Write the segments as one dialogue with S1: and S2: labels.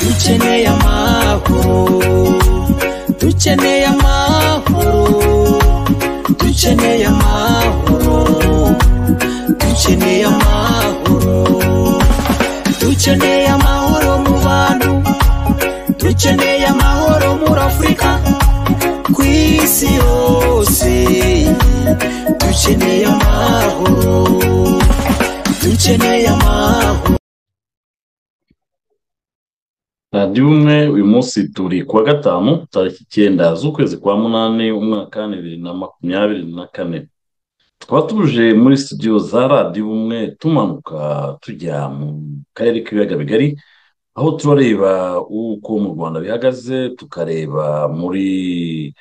S1: dukeneye amahoro dukeneye amahoro dukeneye amahoro dukeneye amahoro dukeneye amahoro dukeneye amahoro muri afurika ku isi yose dukeneye amahoro dukeneye amahoro
S2: radiyo umwe uyu munsi turi kuwa gatanu tariki icyenda z'ukwezi kwa munani umwaka wa bibiri na makumyabiri na kane. Tukaba tuje muri studio za radiyo umwe tumanuka tujya mu karere k'ibiyaga bigari aho turareba uko mu rwanda bihagaze tukareba muri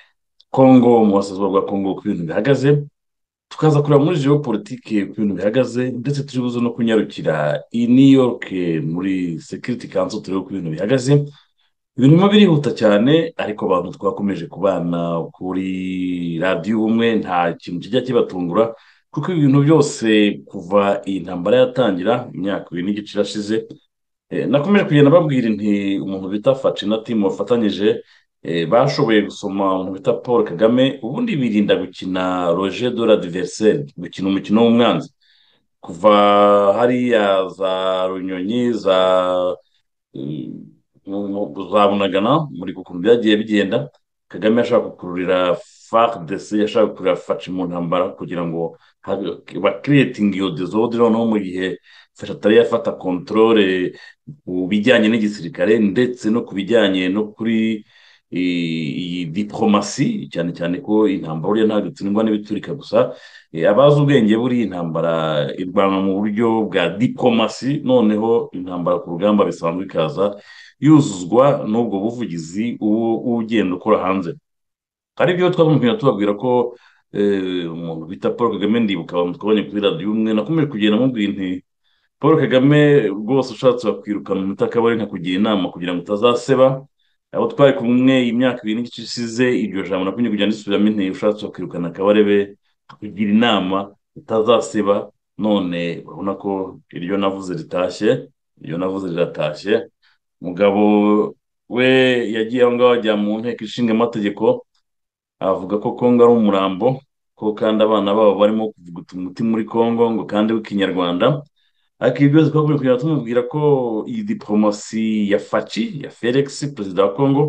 S2: congo mu burasirazuba bwa congo uko ibintu bihagaze tukaza kureba muri geopolitike uko ibintu bihagaze ndetse turi buze no kunyarukira i new york muri security council turebe uko ibintu bihagaze. Ibintu birimo birihuta cyane ariko abantu twakomeje kubana kuri radiyo ubumwe nta kintu kijya kibatungura kuko ibintu byose kuva iyi ntambara yatangira imyaka ibiri n'igice irashize nakomeje kugenda babwira nti umuntu bita faci na timu bafatanyije eh, bashoboye gusoma umuntu bita paul kagame ubundi birinda gukina roger de la diversaire gukina umukino w'umwanzi. Kuva hariya za runyonyi za eh, bunagana muri ukuntu byagiye bigenda. Kagame yashaka gukururira fardc yashaka gukururira faci mu ntambara kugira ngo bakiretinga iyo dezodre noneho mu gihe fasha atari yafata kontorore ku bijyanye n'igisirikare ndetse no ku bijyanye no kuri iyi diporomasi cyane cyane ko intambara buriya ntabwo itsindwa n'ibiturika gusa Eh, abazi ubwenge buriya intambara irwanwa mu buryo bwa diporomasi noneho intambara ku rugamba bisanzwe ikaza yuzuzwa n'ubwo buvugizi ugenda ukora hanze. Hari ibyo twamubwira tubabwira ko eh, umuntu bita paul kagame ndibuka abantu twabonye kuri radiyo umwe. Nakomeje kugenda mubwira nti paul kagame rwose ushatse wakwirukana umutaka we nkakugira inama kugira ngo utazaseba. Abo twari kumwe imyaka ibiri n'igice ishize iryo jambo nakunye kugenda risubiramo inteye ushatse wakwirukana akabarebe kugira inama utazaseba. None urabona ko iryo navuze ritashye iryo navuze riratashye. Umugabo we yagiye aho ngaho ajya mu nteko ishinga amategeko avuga ko kongo ari umurambo ko kandi abana babo barimo kuvuguta umuti muri kongo ngo kandi w'ikinyarwanda ariko ibi byose twakomeje kugenda tumubwira ko iyi diporomasi ya faci ya felix perezida wa kongo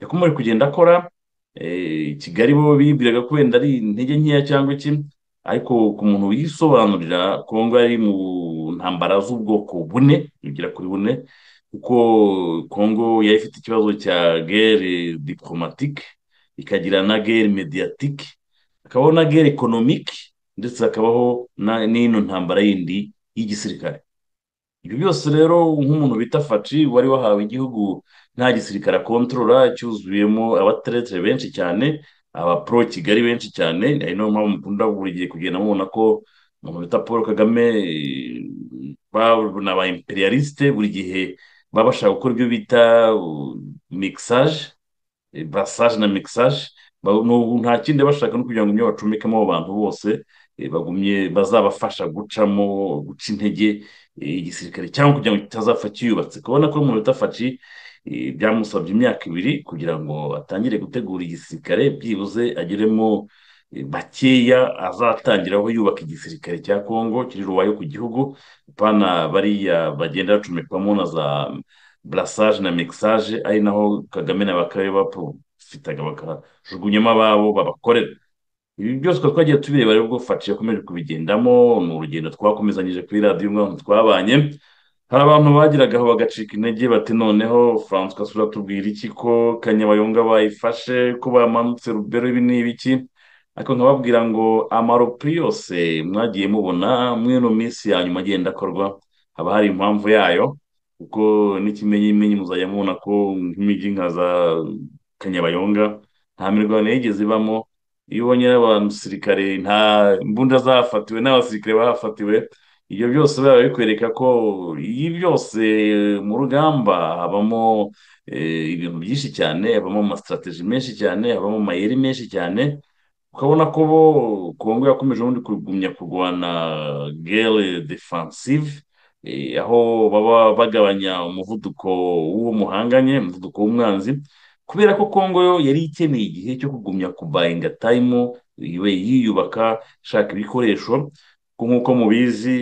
S2: yakomeje kugenda akora. Eh, kigali bo bibwiraga ko wenda ari intege nkeya cyangwa iki ariko ku muntu wisobanurira kongo yari mu ntambara z'ubwoko bune bigera kuri bune kuko kongo yari ifite ikibazo cya gere diplomatique ikagira na gere mediatique hakabaho na gere economique ndetse hakabaho n'ino ntambara yindi y'igisirikare. Ibyo byose rero nk'umuntu bita faci wari wahawe igihugu nta gisirikare akontorora cyuzuyemo abateretere benshi cyane abapro kigali benshi cyane ari na yo mpamvu mukunda buri gihe kugenda mubona ko umuntu bita paul kagame ba- imperialiste buri gihe baba bashaka gukora ibyo bita eh, brassage na n'ubu nta kindi bashaka no kugira ngo ibyo bacumikamo abo bantu bose eh, bagumye bazabafasha gucamo guca intege eh, igisirikare cyangwa kugira ngo kitazapfa kiyubatse. Kubona ko umuntu bita faci eh, byamusabye imyaka ibiri kugira ngo atangire gutegura igisirikare byibuze ageremo bakeya azatangiraho yubaka igisirikare cya kongo kiri ruwayo ku gihugu. Pana bariya bagenda bacumikwamo na za brassage na mixage ari naho kagame na bakaba bapfitaga bakajugunyamo ababo babakorera. Ibi byose tukaba twagiye tubireba rero ubwo faci yakomeje kubigendamo ni urugendo twakomezanyije kuri radiyo umwe twabanye. Hari abantu bagiragaho bagacika intege bati noneho francois sura tubwira iki ko kanyabayonga bayifashe ko bamanutse rubero ibi ni ibiki? Ariko nkababwira ngo amaropuri yose mwagiye mubona muri ino minsi ya nyuma agenda akorwa haba hari impamvu yayo kuko n'ikimenyimenyi muzajya mubona ko nk'imijyi nka za kanyabayonga nta mirwano yigeze ibamo. Iyo ubonye abasirikare nta imbunda zahafatiwe n'abasirikare bahafatiwe ibyo byose biba bikwereka ko iyi byose mu rugamba habamo eh, ibintu byinshi cyane habamo amasitrategi menshi cyane habamo amayeri menshi cyane. Ukabona ko bo kongo yakomeje ubundi kugumya kurwana gere defensive eh, aho baba bagabanya umuvuduko w'uwo muhanganye umuvuduko w'umwanzi kubera ko kongo yo yari ikeneye igihe cyo kugumya kubayinga tayimu yiyubaka ishaka ibikoresho kuko nk'uko mubizi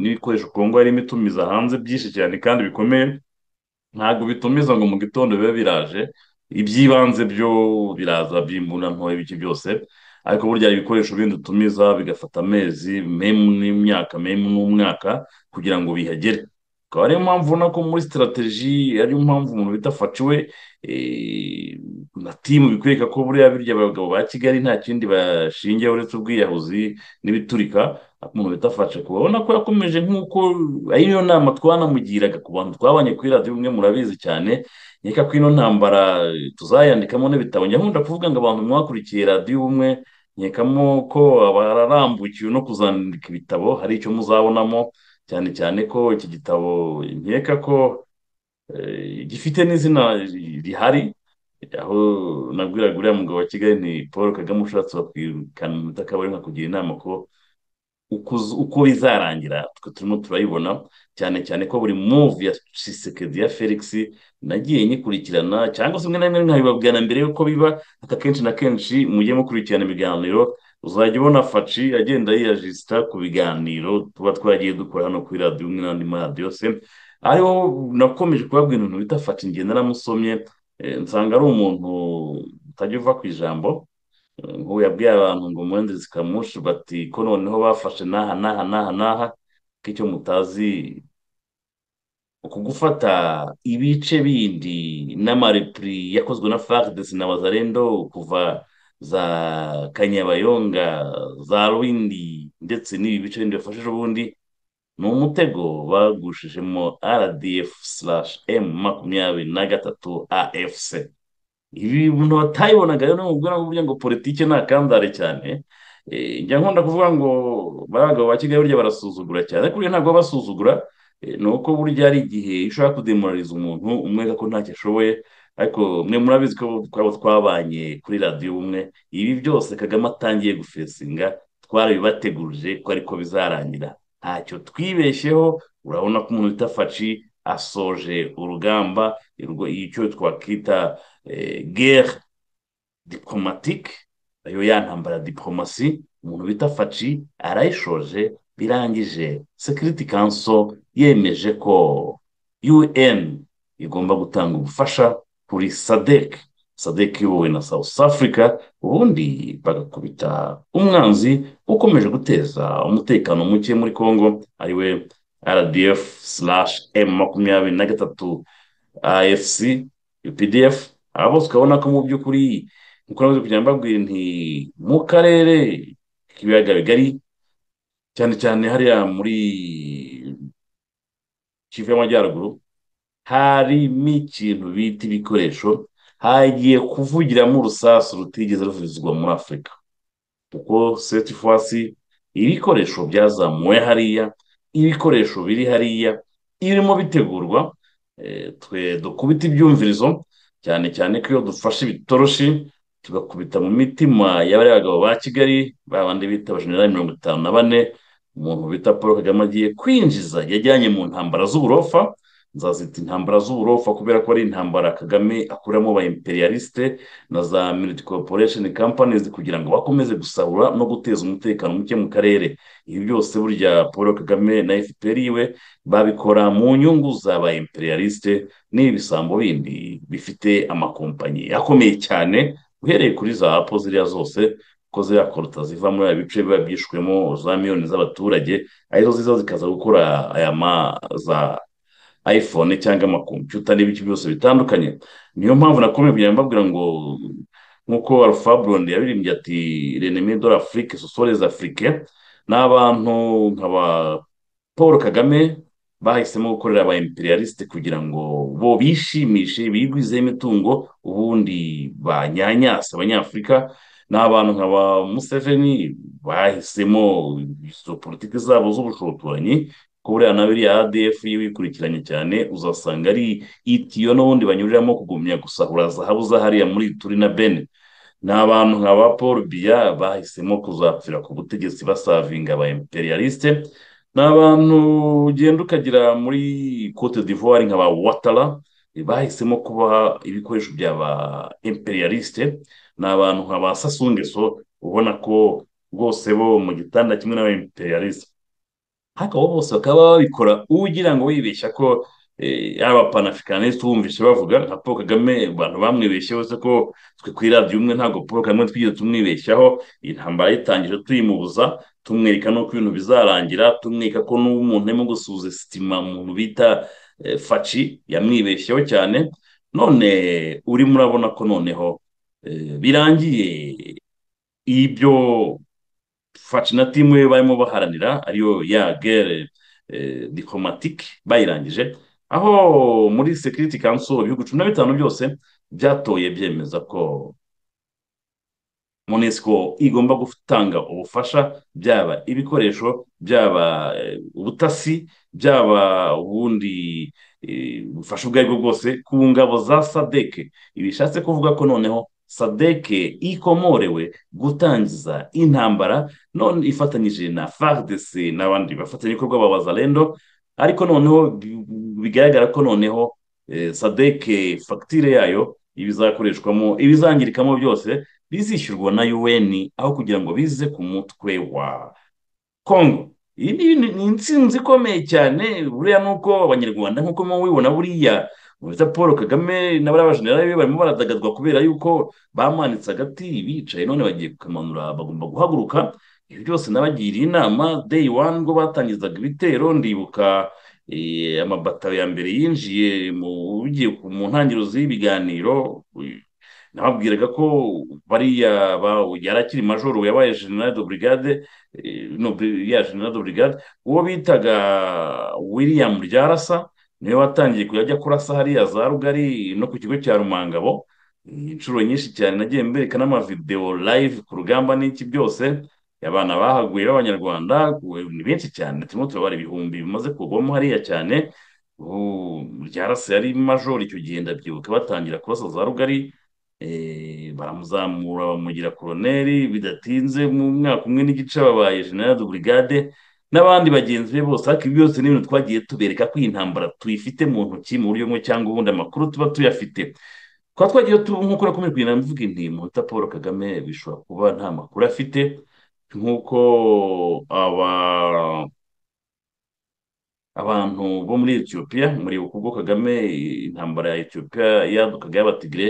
S2: n'ibikoresho kongo yarimo itumiza hanze byinshi cyane kandi bikomeye ntabwo bitumiza ngo mu gitondo bibe biraje iby'ibanze byo biraza by'imbunda ntoya byose. Ariko burya hari ibikoresho bindi utumiza bigafata amezi memu n'imyaka memu n'umwaka kugira ngo bihagere akaba ariyo mpamvu ubona ko muri sitarateji ariyo mpamvu umuntu bita faciwe na timu bikwereka ko buriya birya abagabo ba kigali nta kindi bashingiye uretse ubwiyahuzi n'ibiturika. Umuntu bita faci kubona ko yakomeje nk'uko ari yo nama twanamugiraga ku bantu twabanye kuri radiyo umwe murabizi cyane. Nkeka ko ino ntambara tuzayandikamo n'ibitabo. Njya nkunda kuvuga ngo abantu mwakurikiye radiyo ubumwe nkekamo ko abararambukiwe no kuzandika ibitabo hari icyo muzabonamo. Cyane cyane ko iki gitabo nkeka ko eh, gifite n'izina rihari. Aho nabwiraga uriya mugabo wa kigali ni paul kagame ushatse bakwirukana umutaka we nkakugira inama ko uko bizarangira turimo turayibona cyane cyane ko buri move ya Tshisekedi ya Felix nagiye nyikurikirana cyangwa se rimwe na rimwe nkabibabwira mbere yuko biba aka kenshi na kenshi mujye mukurikirana ibiganiro uzajya ubona faci agenda yiyajisita ku biganiro tuba twagiye dukora hano kuri radiyo imwe n'andi maradiyo yose ariho nakomeje kubabwira ibintu bita faci ngenda naramusomye eh, nsanga ari umuntu utajya uva ku ijambo nk'ubu yabwiye abantu ngo mwende zikamushi bati ko noneho bafashe n'aha n'aha n'aha n'aha ko icyo mutazi? Uku gufata ibice bindi n'amarepuri yakozwe na FARDC na wazalendo kuva za kanyabayonga za rwindi ndetse n'ibi bice bindi bafashije ubundi ni umutego bagushijemo rdf slash m makumyabiri na gatatu afc ibi umuntu batayibonaga rero ubwo burya ngo politiki ni akandare cyane. Eh, njya nkunda kuvuga ngo abagabo ba kigali burya barasuzugura cyane. Ariko burya ntabwo basuzugura eh, ni uko burya hari igihe iyo ushaka kudemoraliza umuntu umwereka ko ntacyo ashoboye ariko mwe murabizi ko twaba twabanye kuri radiyo umwe. Ibi byose kagame atangiye gufesinga twarabibategurije ko ariko bizarangira. Ntacyo twibeshyeho urabona ko umuntu bita faci asoje urugamba icyo twakwita eh, guerre diplomatique. Ayo ya ntambara ya diplomasi umuntu bita faci arayishoje birangije. Security council yemeje ko un igomba gutanga ubufasha kuri sadek. Sadek iyobowe na south africa ubundi bagakubita umwanzi ukomeje guteza umutekano muke muri congo. Ariwe rdf m makumyabiri na gatatu afc updf aba bose ukabona ko mu by'ukuri nk'uko nabuze kugira ngo mbabwire nti mu karere k'ibiyaga bigari cyane cyane hariya muri kivu y'amajyaruguru harimo ikintu bita ibikoresho hagiye kuvugiramo urusasu rutigeze ruvuzwa muri afurika kuko seti fasi ibikoresho byazamuwe hariya ibikoresho biri hariya irimo bitegurwa eh, twe dukubita ibyumvirizo cyane cyane ko iyo dufashe ibitoroshi tugakubita mu mitima y'abari bagabo ba kigali ba bandi bita abajenerali mirongo itanu na bane umuntu bita paul kagame agiye kwinjiza yajyanye mu ntambara z'uburofa nzazita intambara z'uburofa kubera ko ari intambara kagame akuramo ba imperialiste na za military corporation companies kugira ngo bakomeze gusahura no guteza umutekano muke mu karere. Ibi byose burya paul kagame na fpr yiwe babikora mu nyungu za ba imperialiste. N'ibi bisambo bindi bifite amakompanyi akomeye cyane uhereye kuri za apo ziriya zose ko ziriya koruta ziva muri aya bice biba byishwemo za miliyoni z'abaturage ari zo ziza zikaza gukora aya ma za iphone cyangwa amakompiyuta n'ibiki byose bitandukanye. Niyo mpamvu nakomeye ngo mbabwira ngo nk'uko alpha blonde yabirimbye ati reneme de l'afrique sosores afrique ni abantu nkaba paul kagame bahisemo gukorera aba imperialiste kugira ngo bo bishimishe bigwizeho imitungo ubundi banyanyase abanyafurika. Ni abantu nka ba museveni bahisemo izo politiki zabo z'ubushotoranyi ko buriya na biriya adf iyo wikurikiranye cyane uzasanga ari itiyo n'ubundi banyuriramo kugumya gusahura zahabu za hariya muri turi na bene. Ni abantu nka ba paul biya bahisemo kuzapfira ku butegetsi basavinga aba imperialiste. Ni abantu ugenda ukagira muri cote d'ivoire nka ba watara bahisemo kuba ibikoresho bya ba imperialiste. Ni abantu nka ba sasungeso ubona ko rwose bo mu gitanda kimwe n'aba imperialiste. Ariko abo bose bakaba babikora ugira ngo wibeshya ko yaba panafricaniste wumvishe bavuga nka paul kagame abantu bamwibeshyeho se ko twe ku iradiyo umwe ntabwo paul kagame twigeze tumwibeshyaho iyi ntambara yitangije tuyimubuza tumwereka n'uko ibintu bizarangira tumwereka ko n'umuntu arimo gusuhuza sitima umuntu bita faci yamwibeshyeho cyane. None urimo urabona ko noneho birangiye ibyo na timu we barimo baharanira ariyo ya gere diplomatique bayirangije aho muri security council ibihugu cumi na bitanu byose byatoye byemeza ko monesco igomba gutanga ubufasha byaba ibikoresho byaba ubutasi byaba ubundi bufasha ubwo ari bwo bwose ku ngabo za sadeke ibi bishatse kuvuga ko noneho sadeke ikomorewe gutangiza intambara none ifatanyije na fardc n'abandi bafatanyabikorwa ba wazalendo ariko noneho bigaragara ko noneho sadeke fagitire yayo ibizakoreshwamo ibizangirikamo byose bizishyurwa na un aho kugira ngo bize ku mutwe wa congo. Iyi ni insinzi ikomeye cyane buriya ni uko abanyarwanda nk'uko mubibona buriya bita paul kagame n'abari abajenerali be barimo baradagadwa kubera yuko bamanitse agati bicaye none bagiye kukamanura bagomba guhaguruka. Ibi byose nabagiriye inama day one ubwo batangizaga ibitero ndibuka amabatayo ya mbere yinjiye mu ntangiriro z'ibiganiro. Nababwiraga ko bariya yari akiri majoro yabaye general de brigade no ya general de brigade. Uwo bitaga william ryarasa ni we watangiye kujya kurasa hariya za rugari no ku kigo cya rumangabo. Inshuro nyinshi cyane nagiye mbereka n'amavidewo live ku rugamba n'iki byose. Abana bahaguye b'abanyarwanda ni benshi cyane turimo turabara ibihumbi bimaze kugwamo hariya cyane. Ryarasa yari majoro icyo gihe ndabyibuka batangira kurasa za rugari baramuzamura bamugira koroneri bidatinze mu mwaka umwe n'igice babaye general de brigade. N'abandi bagenzi be bose. Ariko ibi byose ni ibintu twagiye tubereka ko iyi ntambara tuyifite mu ntoki mu buryo bumwe cyangwa ubundi amakuru tuba tuyafite. Twaba twagiye nk'uko nakomeje kugenda mvuga inti muhuta paul kagame bishobora kuba nta makuru afite nk'uko aba abantu bo muri etiyopiya muri ubwo kagame intambara ya etiyopiya yadukaga y'abatigire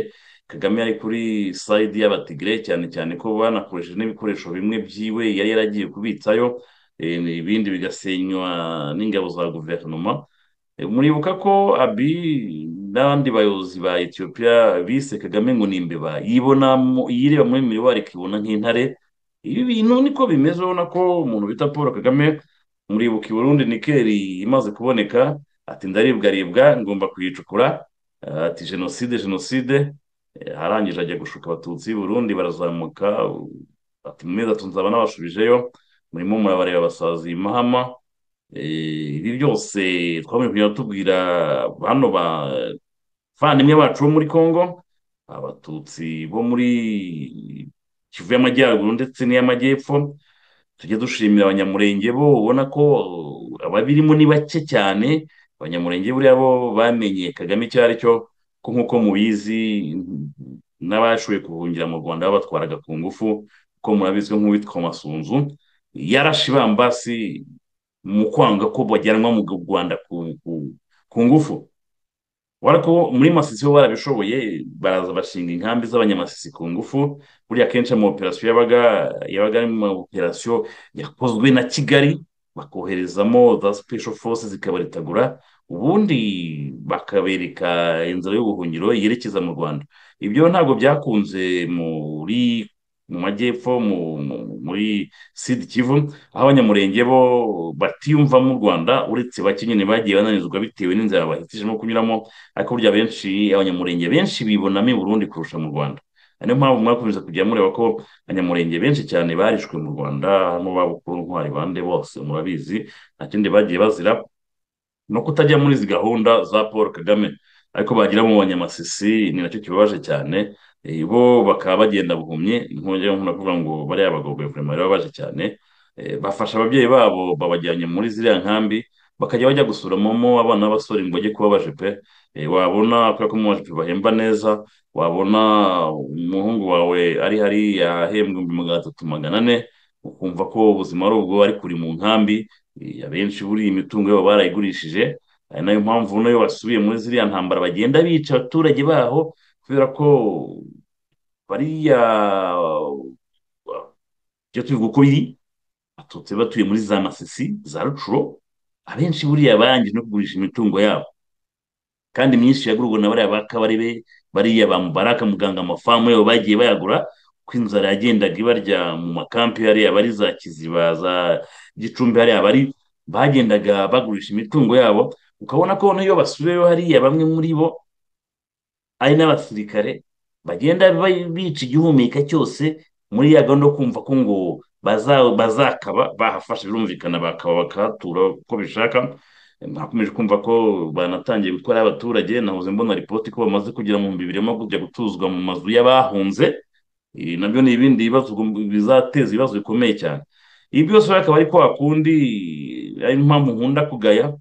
S2: kagame yari kuri sayidi y'abatigire cyane cyane ko banakoresheje n'ibikoresho bimwe byiwe yari yaragiye kubitsayo. Ibindi bigasenywa n'ingabo za guverinoma. Muribuka ko abi n'abandi bayobozi ba etiyopiya bise kagame ngo ni imbeba. Yireba muri miribare ikibona nk'intare. Ibi bintu niko bimeze urabona ko umuntu bita paul kagame muribuka i burundi nikeri imaze kuboneka. Ati ndaribwaribwa ngomba kuyicukura. Ati jenoside jenoside. Arangije ajya gushuka abatutsi burundi barazamuka. Ati mu mezi atatu nzaba nabashubijeyo. Murimo murabareba abasazi mahama. Ibi byose twamaze kugenda tubwira hano bavandimwe bacu bo muri congo abatutsi bo muri kivu y'amajyaruguru ndetse n'iy'amajyepfo. Tujye dushimira abanyamurenge bo ubona ko ababirimo ni bake cyane. Abanyamurenge buriya bo bamenye kagame icyo ari cyo ko nk'uko mubizi n'abashoboye guhungira mu rwanda babatwaraga ku ngufu ko murabizi nk'uwitwa masunzu. Yarashe ibambasi mu kwanga ko bajyanwa mu rwanda ku ngufu. Ko muri masisi bo barabishoboye baraza bashinga inkambi z'abanyamasisi ku ngufu. Buriya akenshi ama operasiyo yabaga yabaga ari mu operasiyo yakozwe na kigali bakoherezamo za special force zikabaritagura. Ubundi bakabereka inzira y'ubuhungiro yerekeza mu rwanda. Ibyo ntabwo byakunze muri mu majyepfo muri sidi kivu aho abanyamurenge bo batiyumva mu rwanda uretse bake nyine bagiye bananizwa bitewe n'inzara bahitijemo kunyuramo ariko burya benshi abanyamurenge benshi bibonamo i burundi kurusha mu rwanda. Niyo mpamvu mwakomeje kujya mureba ko abanyamurenge benshi cyane barishwe mu rwanda harimo ba bukuru ntwari bande bose murabizi nta kindi bagiye bazira no kutajya muri izi gahunda za paul kagame. Ariko bagira mu banyamasisi ni na cyo kibabaje cyane bo bakaba bagenda buhumye nkongera nkunda kuvuga ngo bariya bagabo guverinoma birababaje cyane. Eh, bafasha ababyeyi babo babajyanye muri ziriya nkambi bakajya bajya gusuramo abana b'abasore ngo bajye kuba bajepe Eh, wabona kubera ko mu bajepe bahemba neza wabona umuhungu wawe ari hariya ahembwa ibihumbi magana atatu magana ane ukumva ko ubuzima ari ubwo ariko uri mu nkambi Eh, abenshi buriya imitungo yabo barayigurishije. Ari na yo mpamvu na yo basubiye muri ziriya ntambara bagenda bica abaturage baho kubera ko bariya ibyo tubivuga uko biri abatutsi batuye muri za masisi za rucuro abenshi buriya barangije no kugurisha imitungo yabo kandi myinshi yagurwa na bariya ba kabarebe bariya ba mubaraka muganga amafamu yabo bagiye bayagura ko inzara yagendaga ibarya mu makampi hariya bari za kiziba za gicumbi hariya bari bagendaga bagurisha imitungo yabo ukabona ko n'iyo basubiyeyo hariya bamwe muri bo ari n'abasirikare bagenda ba- bica igihumeka cyose muri ya gahunda yo kumva ko ngo baza- bazakaba bahafashe birumvikana bakaba bakahatura uko bishaka. Bakomeje kumva ko banatangiye gutwara abaturage nahoze mbona ripoti ko bamaze kugera mu bihumbi bibiri kujya gutuzwa mu mazu y'abahunze. Nabyo ni ibindi bibazo bizateza ibibazo bikomeye cyane. Ibi byose akaba ari kwa kundi ari impamvu nkunda kugaya.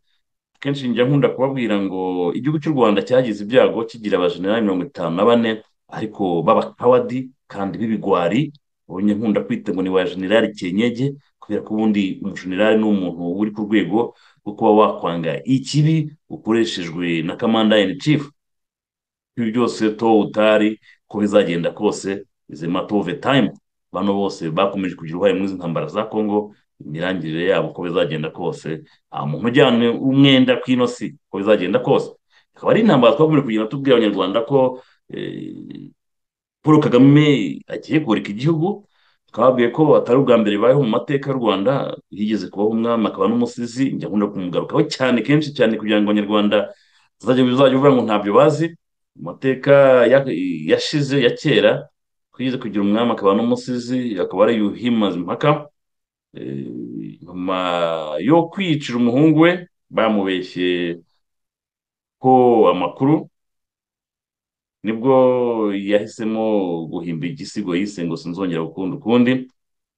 S2: Kenshi njya nkunda kubabwira ngo igihugu cy'u rwanda cyagize ibyago kigira abajenerali mirongo itanu na bane ariko b'abakawadi kandi b'ibigwari ubonye nkunda kwita ngo ni ba jenerali kenyege kubera ko ubundi umujenerali ni umuntu uri ku rwego rwo kuba wakwanga ikibi ukoreshejwe na kamanda in chief. Ibi byose to utari ko bizagenda kose izi of time. Bano bose bakomeje kugira uruhare muri izi ntambara za congo imirangirire yabo uko bizagenda kose nta muntu ujyana umwenda ku ino si uko bizagenda kose. Akaba ari intambara twakomeje kugenda tubwira abanyarwanda ko eh, paul kagame agiye kureka igihugu twababwiye ko atari ubwa mbere bibayeho mu mateka y'u rwanda yigeze kubaho umwami akaba n'umusizi. Njya nkunda kumugarukaho cyane kenshi cyane kugira ngo abanyarwanda bazajya bizajya uvuga ngo ntabyo bazi. Mu mateka ya- yashize ya kera twigeze kugira umwami akaba n'umusizi akaba ari yuhimaze impaka nyuma yo kwicira umuhungu we bamubeshye ko amakuru ni bwo yahisemo guhimba igisigo yise ngo sinzongera gukunda ukundi.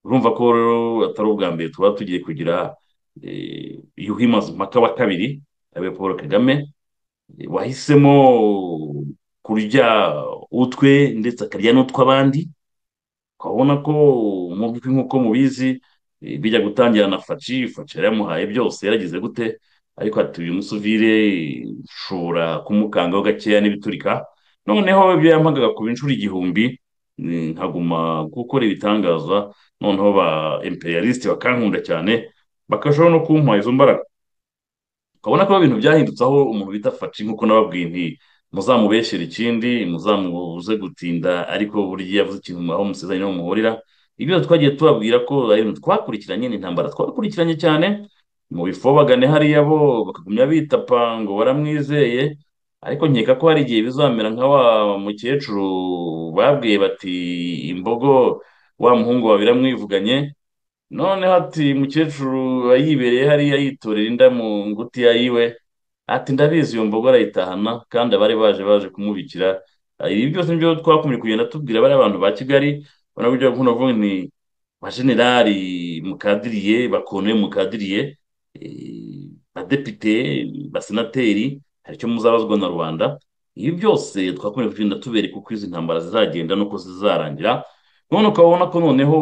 S2: Urumva ko rero atari ubwa mbere tuba tugiye kugira eh, yuhimaze impaka wa kabiri ari we paul kagame. Eh, wahisemo kurya utwe ndetse akarya n'utw'abandi ukabona ko mu nk'uko mubizi eh, bijya gutangira na faci faci yari yamuhaye byose yaragize gute? Ariko ati uyu musuvire nshobora kumukangaho gakeya n'ibiturika. Noneho ibyo yampagaga ku inshuro igihumbi nkaguma gukora ibitangaza noneho ba imperialisite bakankunda cyane bakashobora no kumpa izo mbaraga. Ukabona ko ibintu byahindutse aho umuntu bita faci nk'uko nababwiye nti muzamubeshyera ikindi muzamubuze gutinda ariko gihe yavuze ikintu aho musezanye n'aho muhurira. Ibyo twagiye tubabwira ko twakurikiranye ni intambara twakurikiranye cyane mu bifobagane hariya bo bakagumya bitapa ngo baramwizeye ariko nkeka ko hari igihe bizamera nka wa mukecuru babwiye bati imbogo wa muhungu wawe biramwivuganye. Noneho ati mukecuru yibereye hariya yitorera inda mu ngutiya yiwe. Ati ndabizi iyo mbogo arayitahana kandi abari baje baje kumubikira. Ibi byose ni byo twakomeje kugenda tubwira bariya bantu ba kigali ibyo bavuga ni bajenerali mukadiriye bakoneye mukadiriye eh, badepite basenateri hari icyo muzabazwa na rubanda ibi byose twakomeje kugenda tubereka uko izi ntambara zizagenda n'uko zizarangira. None ukabona ko noneho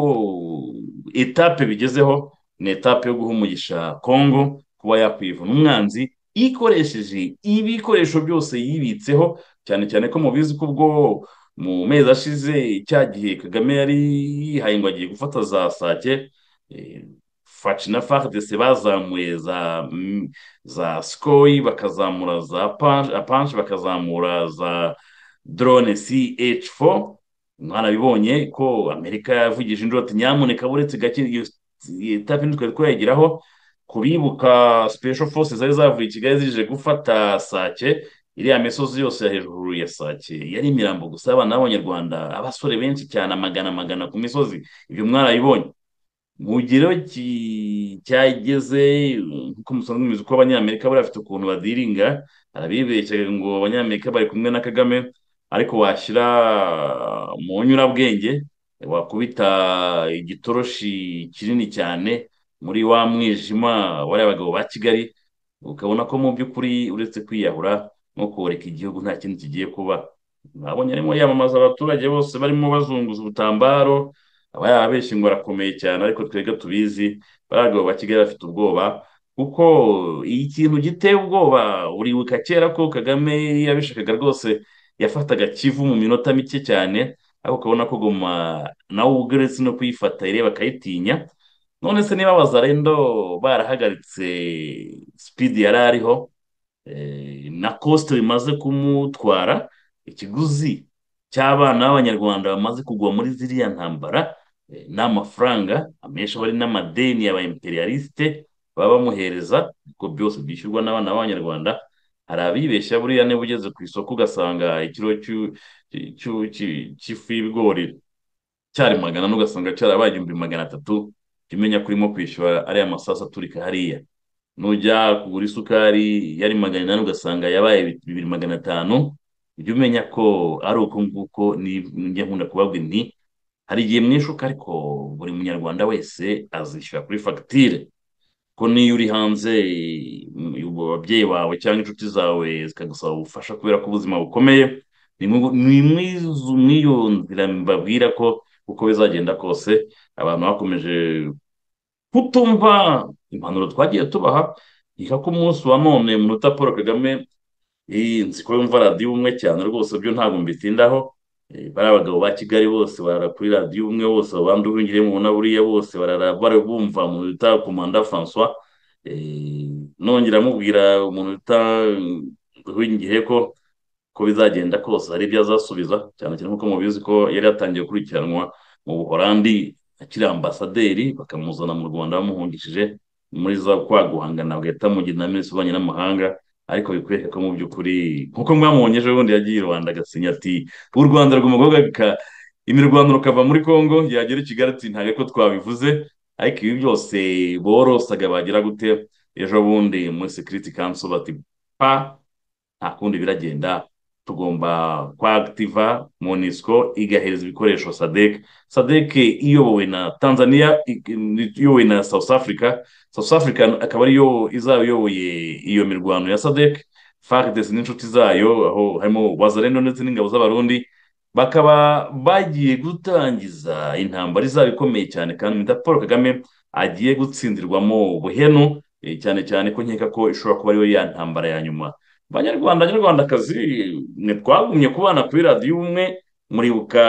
S2: etape bigezeho ni etape yo guha umugisha kongo kuba yakwivuna. Umwanzi ikoresheje ibikoresho byose yibitseho cyane cyane ko mubizi ko ubwo mu mezi ashize cya gihe kagame yari yihaye ngo agiye gufata za sake eh, faci na fardese bazamuye za za sikoyi bakazamura za apanshi bakazamura za drone ch4 mwarabibonye ko amerika yavugije induru ati nyamuneka buretse gake etape ntitwari twayigeraho kubibuka special forces zari zavuye i kigali zije gufata sake iriya misozi yose ya hejuru ya sake yari imirambo gusa y'abana b'abanyarwanda abasore benshi cyane amagana amagana ku misozi ibyo mwarabibonye mu gihe rero ki- cyageze nk'uko musanzwe mubizi ko abanyamerika bari bafite ukuntu badiringa arabibeshya ngo abanyamerika bari kumwe na kagame ariko washyira mu nyurabwenge wakubita igitoroshi kinini cyane muri wa mwijima wariya bagabo ba kigali ukabona ko mu by'ukuri uretse kwiyahura no koreka igihugu nta kindi kigiye kuba. Nabonye arimo yamamaza abaturage bose barimo bazunguza ubutambaro aba yababeshye ngo arakomeye cyane ariko twebwe tubizi bariya bagabo ba kigali bafite ubwoba kuko ikintu giteye ubwoba uribuka kera ko kagame yabishakaga rwose yafataga kivu mu minota mike cyane ariko ukabona ko goma nawe uretse no kuyifata ireba akayitinya. None se niba abazarendo barahagaritse sipidi yari ariho. Na kosite bimaze kumutwara ikiguzi cy'abana b'abanyarwanda bamaze kugwa muri ziriya ntambara eh, n'amafaranga amenshi aba ari n'amadeni y'aba imperialiste baba bamuhereza kuko byose byishyurwa n'abana b'abanyarwanda. Hari abibeshya buriya niba ugeze ku isoko ugasanga ikiro cy'ifu y'ibigori cyari magana ugasanga cyarabaye igihumbi magana atatu jya umenya ko urimo kwishyura ariya masasu aturika hariya. Nujya kugura isukari yari magana inani ugasanga yabaye bibiri magana atanu. Jya umenya ko ari uko nguko njya nkunda kubabwira nti hari igihe mwishuka ariko buri munyarwanda wese azishyura kuri fagitire. Ko niyo uri hanze ababyeyi bawe cyangwa inshuti zawe zikagusaba ubufasha kubera ko ubuzima bukomeye ni mw'iyo nzira mbabwira ko uko bizagenda kose abantu bakomeje kutumva impanuro twagiye tubaha reka ko umunsi wa none munota paul kagame nzi ko yumva radiyo ubumwe cyane rwose byo ntabwo mbitindaho. Eh, bariya bagabo ba kigali bose barara kuri radiyo ubumwe bose abandi ubingire mubona buriya bose barara bari bumva umuntu bita komanda francois. Eh, nongera amubwira umuntu bita Uwingiye ko ko bizagenda kose. Hari ibyo azasubiza cyane cyane nk'uko mubizi ko yari yatangiye gukurikiranwa mu buholandi akiri ambasaderi bakamuzana mu rwanda bamuhungishije. Muri za kwa guhangana bagahita bamugira na minisitiri w'ububanyi n'amahanga ariko bikwereka ko mu by'ukuri nk'uko mwamubonye ejo bundi yagiye i rwanda agasinya ati u rwanda rugomba imirwano rukava muri congo yagera i kigali ati ntabwo ariko twabivuze. Ariko ibi byose borosaga bagira gute? Ejo bundi muri security council bati pa nta kundi biragenda. Tugomba kwagitiva monisco igahereza ibikoresho sadek. Sadek iyobowe na tanzania iyobowe na south africa. South africa akaba ariyo izaba iyoboye iyo mirwano ya sadek. Fardes n'inshuti zayo aho harimo wazarendo ndetse n'ingabo z'abarundi bakaba bagiye gutangiza intambara izaba ikomeye cyane kandi mita paul kagame agiye gutsindirwamo buhenu eh, cyane cyane ko nkeka ko ishobora kuba ariyo ya ntambara ya nyuma. Banyarwanda banyarwandakazi mwe twagumye kubana kuri radiyo ubumwe muribuka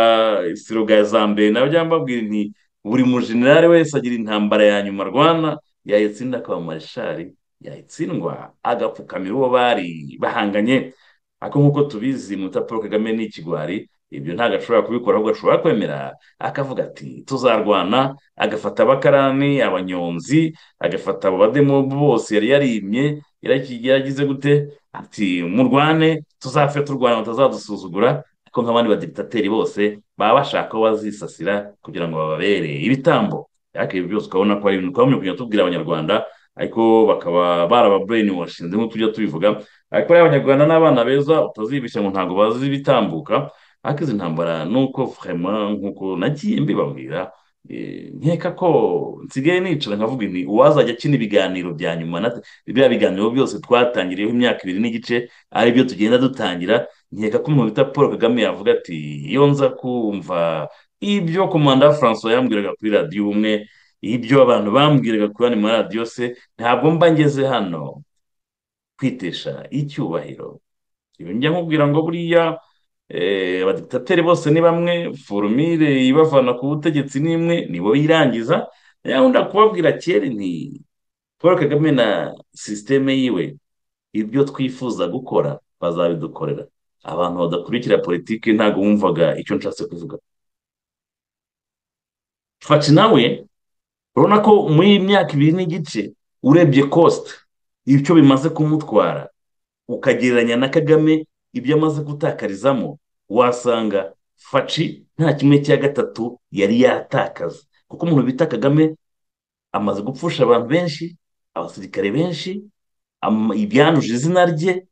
S2: siroga ya za mbere nawe mbabwira nti buri mujenerali wese agira intambara ya nyuma arwana yayitsinda akaba marishari yayitsindwa agapfukamira uwo bari bahanganye. Ariko nk'uko tubizi muta paul kagame ni ikigwari ibyo ntabwo ashobora kubikora ahubwo ashobora kwemera akavuga ati tuzarwana agafata abakarani abanyonzi agafata abo bademobu bose yari yarimye yaragize gute? Ati murwane tuzapfe turwana batazadusuzugura ariko nk'abandi badigitateri bose baba bashaka ko bazisasira kugira ngo bababere ibitambo. Ariko ibi byose ukabona ko ari ibintu twabonye kugenda tubwira abanyarwanda ariko bakaba baraba washinze nk'uko tujya tubivuga. Ariko rero abanyarwanda n'abana beza utazibeshya ngo ntabwo bazi ibitambuka. Ariko izi ntambara ni uko nk'uko nagiye mbibabwira nkeka ko nsigaye nicara nkavuga nti uwazajya akina ibiganiro bya nyuma biriya biganiro byose twatangiriyeho imyaka ibiri n'igice ari byo tugenda dutangira. Nkeka ko umuntu bita paul kagame yavuga ati iyo nza kumva ibyo komanda francois yambwiraga kuri radiyo ubumwe ibyo abantu bambwiraga kuri hano muri radiyo se ntabwo mba ngeze hano kwitesha icyubahiro. Njya nkubwira ngo buriya eh, abadigitateri bose ni bamwe forumire ibavana ku butegetsi ni imwe nibo birangiza. Nkunda kubabwira kera nti paul kagame na sisiteme yiwe ibyo twifuza gukora bazabidukorera. Abantu badakurikira politiki ntabwo bumvaga icyo nshatse kuvuga. Faci nawe urabona ko muri iyi myaka ibiri n'igice urebye kosite icyo bimaze kumutwara ukagereranya na kagame ibyo amaze gutakarizamo wasanga faci nta kimwe cya gatatu yari yatakaza. Kuko umuntu bita kagame amaze gupfusha abantu benshi abasirikare benshi ibyanduje izina rye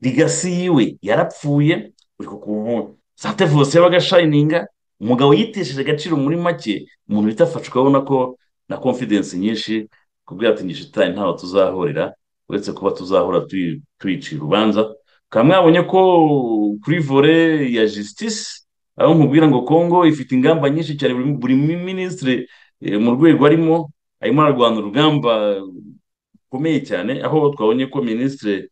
S2: ligasi yiwe yarapfuye. Uri kukuntu sante vose yabaga shayininga umugabo yitesheje agaciro muri make umuntu bita faci ukabona ko na confidence nyinshi kubwira ati nishitani ntaho tuzahurira uretse kuba tuzahora tuyi- tuyicira urubanza. Ukaba mwabonye ko kuri vore ya justice aho nkubwira ngo congo ifite ingamba nyinshi cyane buri minisitiri eh, mu rwego arimo arimo ararwana urugamba rukomeye cyane aho twabonye ko minisitiri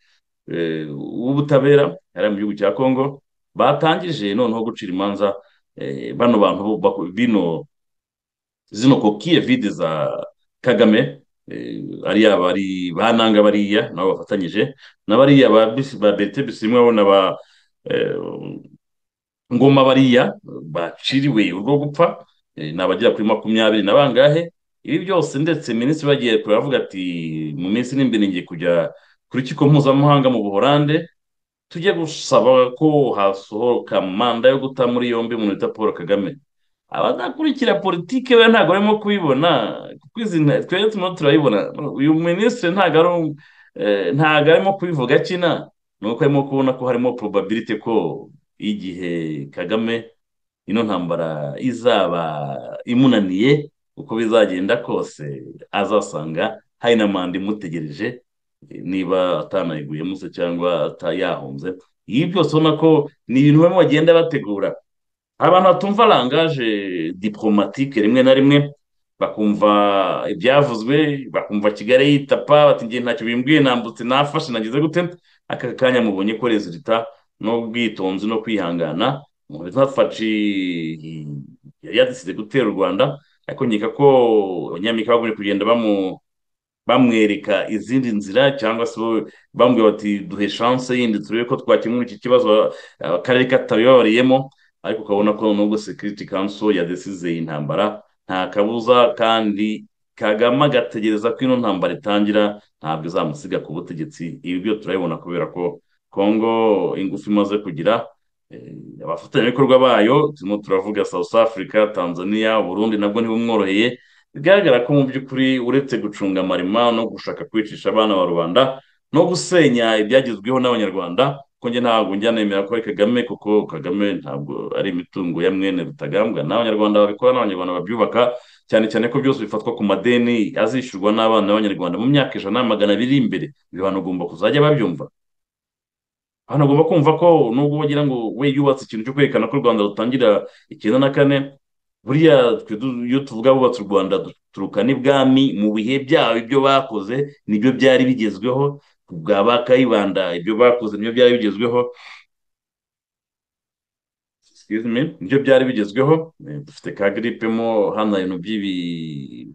S2: eh, w'ubutabera yari mu gihugu cya congo batangije noneho gucira imanza eh, bano bantu bino zino kokiye vide za kagame ariya bari bananga bariya nabo bafatanyije. Na bariya ba Bisi- ba berite bisimwe na ba eh, ngoma bariya baciriwe urwo gupfa eh, ni abagera kuri makumyabiri na bangahe. Ibi byose ndetse minisitiri bagiye kure avuga ati mu minsi iri imbere ngiye kujya ku rukiko mpuzamahanga mu buholande tujye gusaba ko hasohoka manda yo guta muri yombi umuntu bita paul kagame. Abazakurikira politike we ntabwo barimo kubibona kuko izi twebwe turimo turabibona. Uyu minisitiri ntabwo eh, arimo kubivuga akina. Ni uko arimo kubona ko harimo probability ko igihe kagame ino ntambara izaba imunaniye uko bizagenda kose azasanga hari na manda imutegereje niba atanayiguyemo se cyangwa ata- yahunze. Ibi byose ubona ko ni ibintu barimo bagenda bategura. Abantu batumva langaje diplomatique rimwe na rimwe bakumva ibyavuzwe bakumva kigali yitapa bati ngiye ntacyo bimbwiye nambutse nafashe nagize gute? Aka kanya mubonye ko rezilita n'ubwitonzi no kwihangana umuntu ntafashe yadisize gutera u rwanda ariko nkeka ko abanyamerika bagomba kugenda bamwereka izindi nzira cyangwa se bambwira bati duhe chance yindi turebe ko twakemura iki kibazo akarere katabibabariyemo ariko ukabona ko nubwo security council yadesize iyi ntambara nta kabuza kandi kagame agategereza ko ino ntambara itangira ntabwo izamusiga ku butegetsi. Ibi byo turabibona kubera ko congo ingufu imaze kugira eh, abafatanyabikorwa bayo turimo turavuga south africa tanzania burundi nabwo ntibumworoheye. Bigaragara ko mu by'ukuri uretse gucunga amarima no gushaka kwicisha abana ba rubanda no gusenya ibyagezweho n'abanyarwanda ko njye ntabwo njya nemera ko ari kagame kuko kagame ntabwo ari imitungo ya mwene rutagambwa. N'abanyarwanda babikora n'abanyarwanda babyubaka cyane cyane ko byose bifatwa ku madeni azishyurwa n'abana b'abanyarwanda. Mu myaka ijana na magana abiri iri imbere ibi bantu ugomba kuzajya babyumva. Hano agomba kumva ko nubwo wagira ngo we yubatse ikintu cyo kwerekana ko u rwanda rutangira icyenda na kane buriya iyo tuvuga bubatse u rwanda duturuka n'ibwami mu bihe byabo ibyo bakoze ni byo byari bigezweho. Bwa ba kayibanda ibyo bakoze ni byo byari bigezweho. Nibyo byari bigezweho. Eh, dufite ka gripe mo hano ibintu by'ibi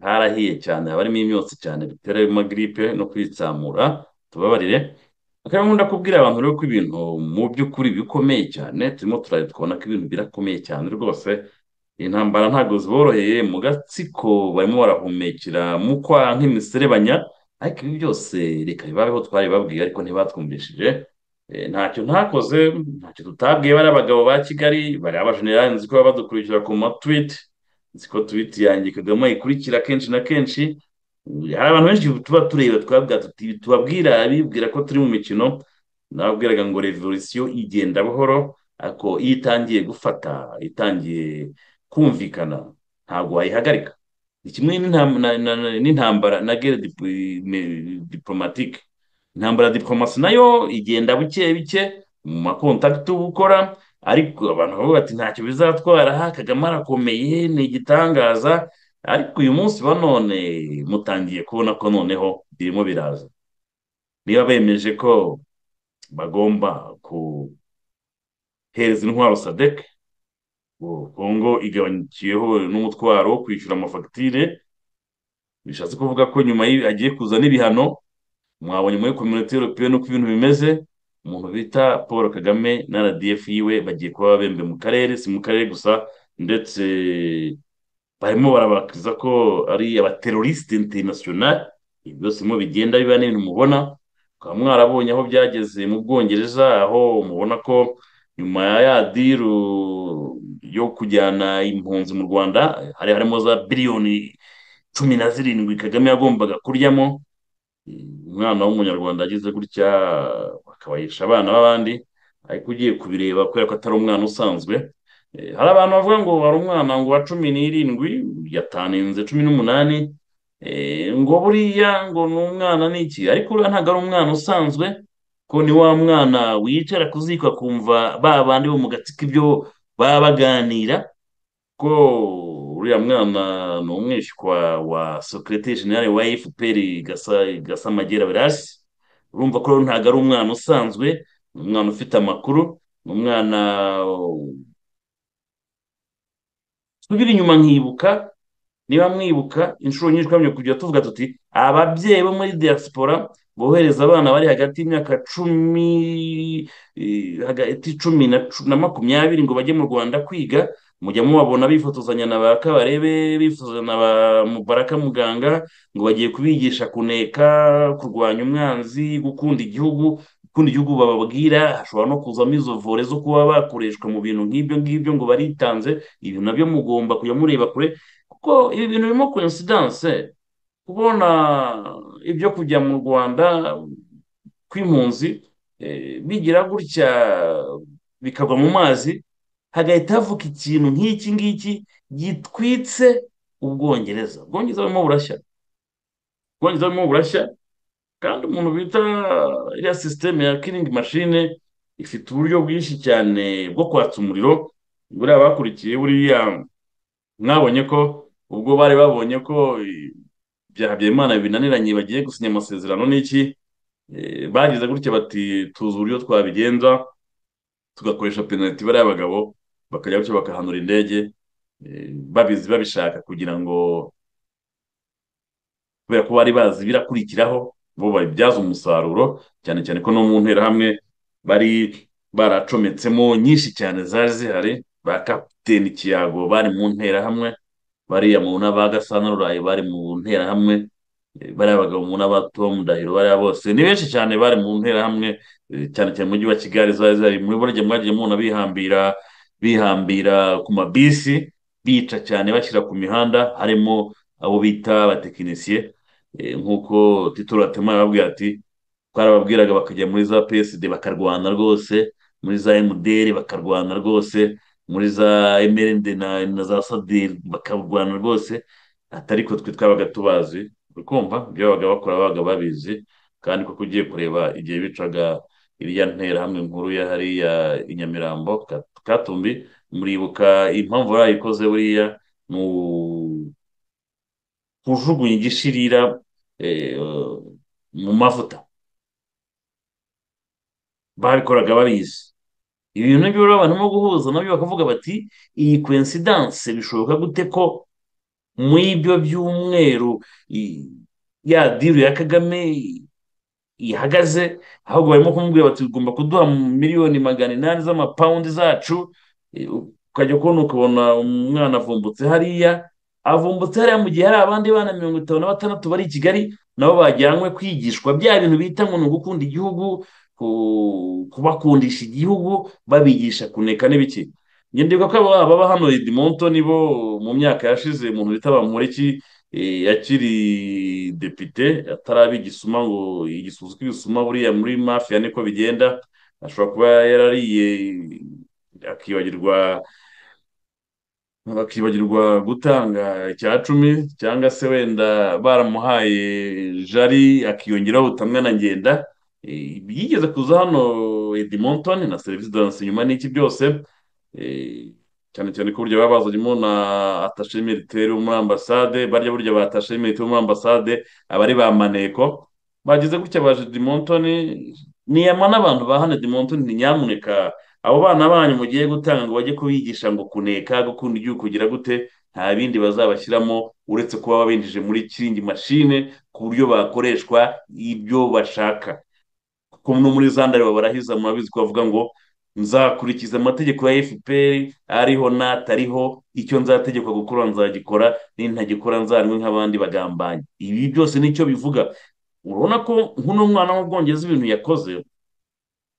S2: harahiye cyane haba harimo imyotsi cyane bitera gripe no kwitsamura. Tubabarire. Akaba nkunda kubwira abantu rero ko ibintu mu by'ukuri bikomeye cyane turimo turareba tukabona ko ibintu birakomeye cyane rwose. Intambara ntabwo ziboroheye mu gatsiko barimo barahumekera mu kwa nk'imiserebanya. Ariko ibi byose reka bibabeho twari babwiye ariko ntibatwumvishije ntacyo ntakoze ntacyo tutabwiye bari abagabo ba kigali bari abajenerali nzi ko baba badukurikira ku matwiti nzi ko twiti yanjye kagame ayikurikira kenshi na kenshi hari abantu benshi tuba tureba tubabwira bibwira ko turi mu mikino nababwiraga ngo revolisiyo igenda buhoro ariko iyo itangiye gufata itangiye kumvikana ntabwo wayihagarika kimwe n'intambara na gere diplomatike intambara ya diplomasi na yo igenda buke buke mu makontakiti uba ukora ariko abantu bavuga bati ntacyo bizatwara kagame arakomeye ni igitangaza. Ariko uyu munsi wa none mutangiye kubona ko noneho birimo biraza. Niba bemeje ko bagomba kuhereza intwaro sadek ngo kongo igabanyikiyeho n'umutwaro wo kwishyura amafagitire. Bishatse kuvuga ko nyuma agiye kuzana ibihano mwabonye muri kominote europeyeni uko ibintu bimeze. Umuntu bita paul kagame na rdf yiwe bagiye kuba bembe mu karere si mu karere gusa ndetse barimo barabakiriza ko ari abaterorisite interinasiyonari ibi byose mo bigenda biba n'ibintu mubona. Mukaba mwarabonye aho byageze mu bwongereza aho mubona ko nyuma ya diru yo kujyana impunzi mu rwanda hari harimo za biliyoni cumi na zirindwi kagame yagombaga kuryamo. Umwana w'umunyarwanda agize gutya akabayisha abana b'abandi ariko ugiye kubireba kubera ko atari umwana usanzwe. Hari abantu bavuga ngo hari umwana ngo wa cumi n'irindwi yataninze cumi n'umunani. Ngo buriya ngo ni umwana ni iki? Ariko uriya ntabwo ari umwana usanzwe ko ni wa mwana wicara ku ziko akumva ba bandi bo mu gatsiko ibyo baba baganira ko uriya mwana ni umwishywa wa sekirete jenali wa fpr gasa magera berasi urumva ko ntabwo ari umwana usanzwe ni umwana ufite amakuru ni umwana subira inyuma nkibuka niba mwibuka inshuro nyinshi twamye kujya tuvuga tuti ababyeyi bo muri diaspora bohereza abana bari hagati y'imyaka cumi hagati cumi na makumyabiri ngo bajye mu rwanda kwiga mujya mubabona bifotozanya na ba kabarebe bifotozanya na ba mubaraka muganga ngo bagiye kubigisha kuneka kurwanya umwanzi gukunda igihugu gukunda igihugu bababwira hashobora no kuzamo izo vore zo kuba bakoreshwa mu bintu nk'ibyo ngibyo ngo baritanze ibi na byo mugomba kujya mureba kure kuko ibi bintu birimo coincidence kubona ibyo kujya mu rwanda kw'impunzi bigira gutya bikagwa mu mazi hagahita havuka ikintu nk'iki ngiki gitwitse ubwongereza. Ubwongereza burimo burashya. Ubwongereza burimo burashya. Kandi umuntu bita iriya sisiteme ya kiringi mashine ifite uburyo bwinshi cyane bwo kwatsa umuriro. Buriya bakurikiye buriya mwabonye ko ubwo bari babonye ko bya habyarimana binaniranye bagiye gusinya amasezerano n'iki? Bagize gutya bati tuzi uburyo twabigenza tugakoresha penaliti bariya bagabo bakajya gutya bakahanura indege. Babizi babishaka kugira ngo kubera ko bari bazi birakurikiraho bo babibyaza umusaruro cyane cyane ko no mu nterahamwe bari baracometsemo nyinshi cyane zari zihari ba kapiteni kiyago bari mu nterahamwe bariya mu n'aba gasanarurayi bari mu nterahamwe bariya bagabo mu n'abatomu ndahiro bariya bose ni benshi cyane bari mu nterahamwe cyane cyane mu mujyi wa kigali zari zari muri burya mwagiye mubona bihambira bihambira ku mabisi bica cyane bashyira ku mihanda harimo abo bita abatekinisiye nk'uko tito ratema yababwira ati twarababwiraga bakajya muri za psd bakarwana rwose muri za mdr bakarwana rwose muri za mrnd na za sadr bakarwana rwose atari ko twe twabaga tubazi. Kumva ibyo babaga bakora babaga babizi kandi koko ugiye kureba igihe bicaga iriya nterahamwe nkuru ya hariya i nyamirambo katumbi muribuka impamvu barayikoze buriya ni kujugunya igishirira mu mavuta. Babikoraga babizi. Ibintu rero abantu barimo guhuza na byo bakavuga bati iyi coincidence bishoboka gute ko muri ibyo byumweru ya diru ya kagame ihagaze? Ahubwo barimo kumubwira bati ugomba kuduha miliyoni magana inani z'amapawundi zacu. Ukajya kubona ukabona umwana avumbutse hariya avumbutse hariya mu gihe hari abandi bana mirongo itanu na batandatu bari i kigali nabo bajyanywe kwigishwa. Bya bintu bita ngo ni ugukunda igihugu kubakundisha igihugu babigisha kuneka n'ibiki. Ngenderwa ko ababa hano Edmonton nibo mu myaka yashize umuntu bita bamureki akiri depite ataraba igisuma ngo igisubizo k'ibisuma buriya muri mafiya niko bigenda. Ashobora kuba yarariye akibagirwa bakibagirwa gutanga icya cumi cyangwa se wenda baramuhaye jari akiyongeraho ubutamwa na ngenda. Yigeze kuza hano Edmonton na serivisi danse nyuma n'iki byose? Cyane cyane ko burya baba bazanyemo na atashe militaire wo muri ambasade barya burya batashe militaire wo muri ambasade abari ba maneko. Bagize gutya baje Edmonton niyama n'abantu ba hano Edmonton ni nyamuneka. Abo bana banyu mugiye gutanga ngo bajye kubigisha ngo kuneka gukunda igihugu kugira gute nta bindi bazabashyiramo uretse kuba babinjije muri kiringi mashine ku buryo bakoreshwa ibyo bashaka. No muri zandari barahiza murabizi ko bavuga ngo nzakurikiza amategeko ya fpr ariho n'atariho icyo nzategekwa gukora nzagikora n'intagikora nzanywe nk'abandi bagambanyi. Ibi byose ni cyo bivuga. Urabona ko nk'uno mwana w'ubwongereza ibintu yakoze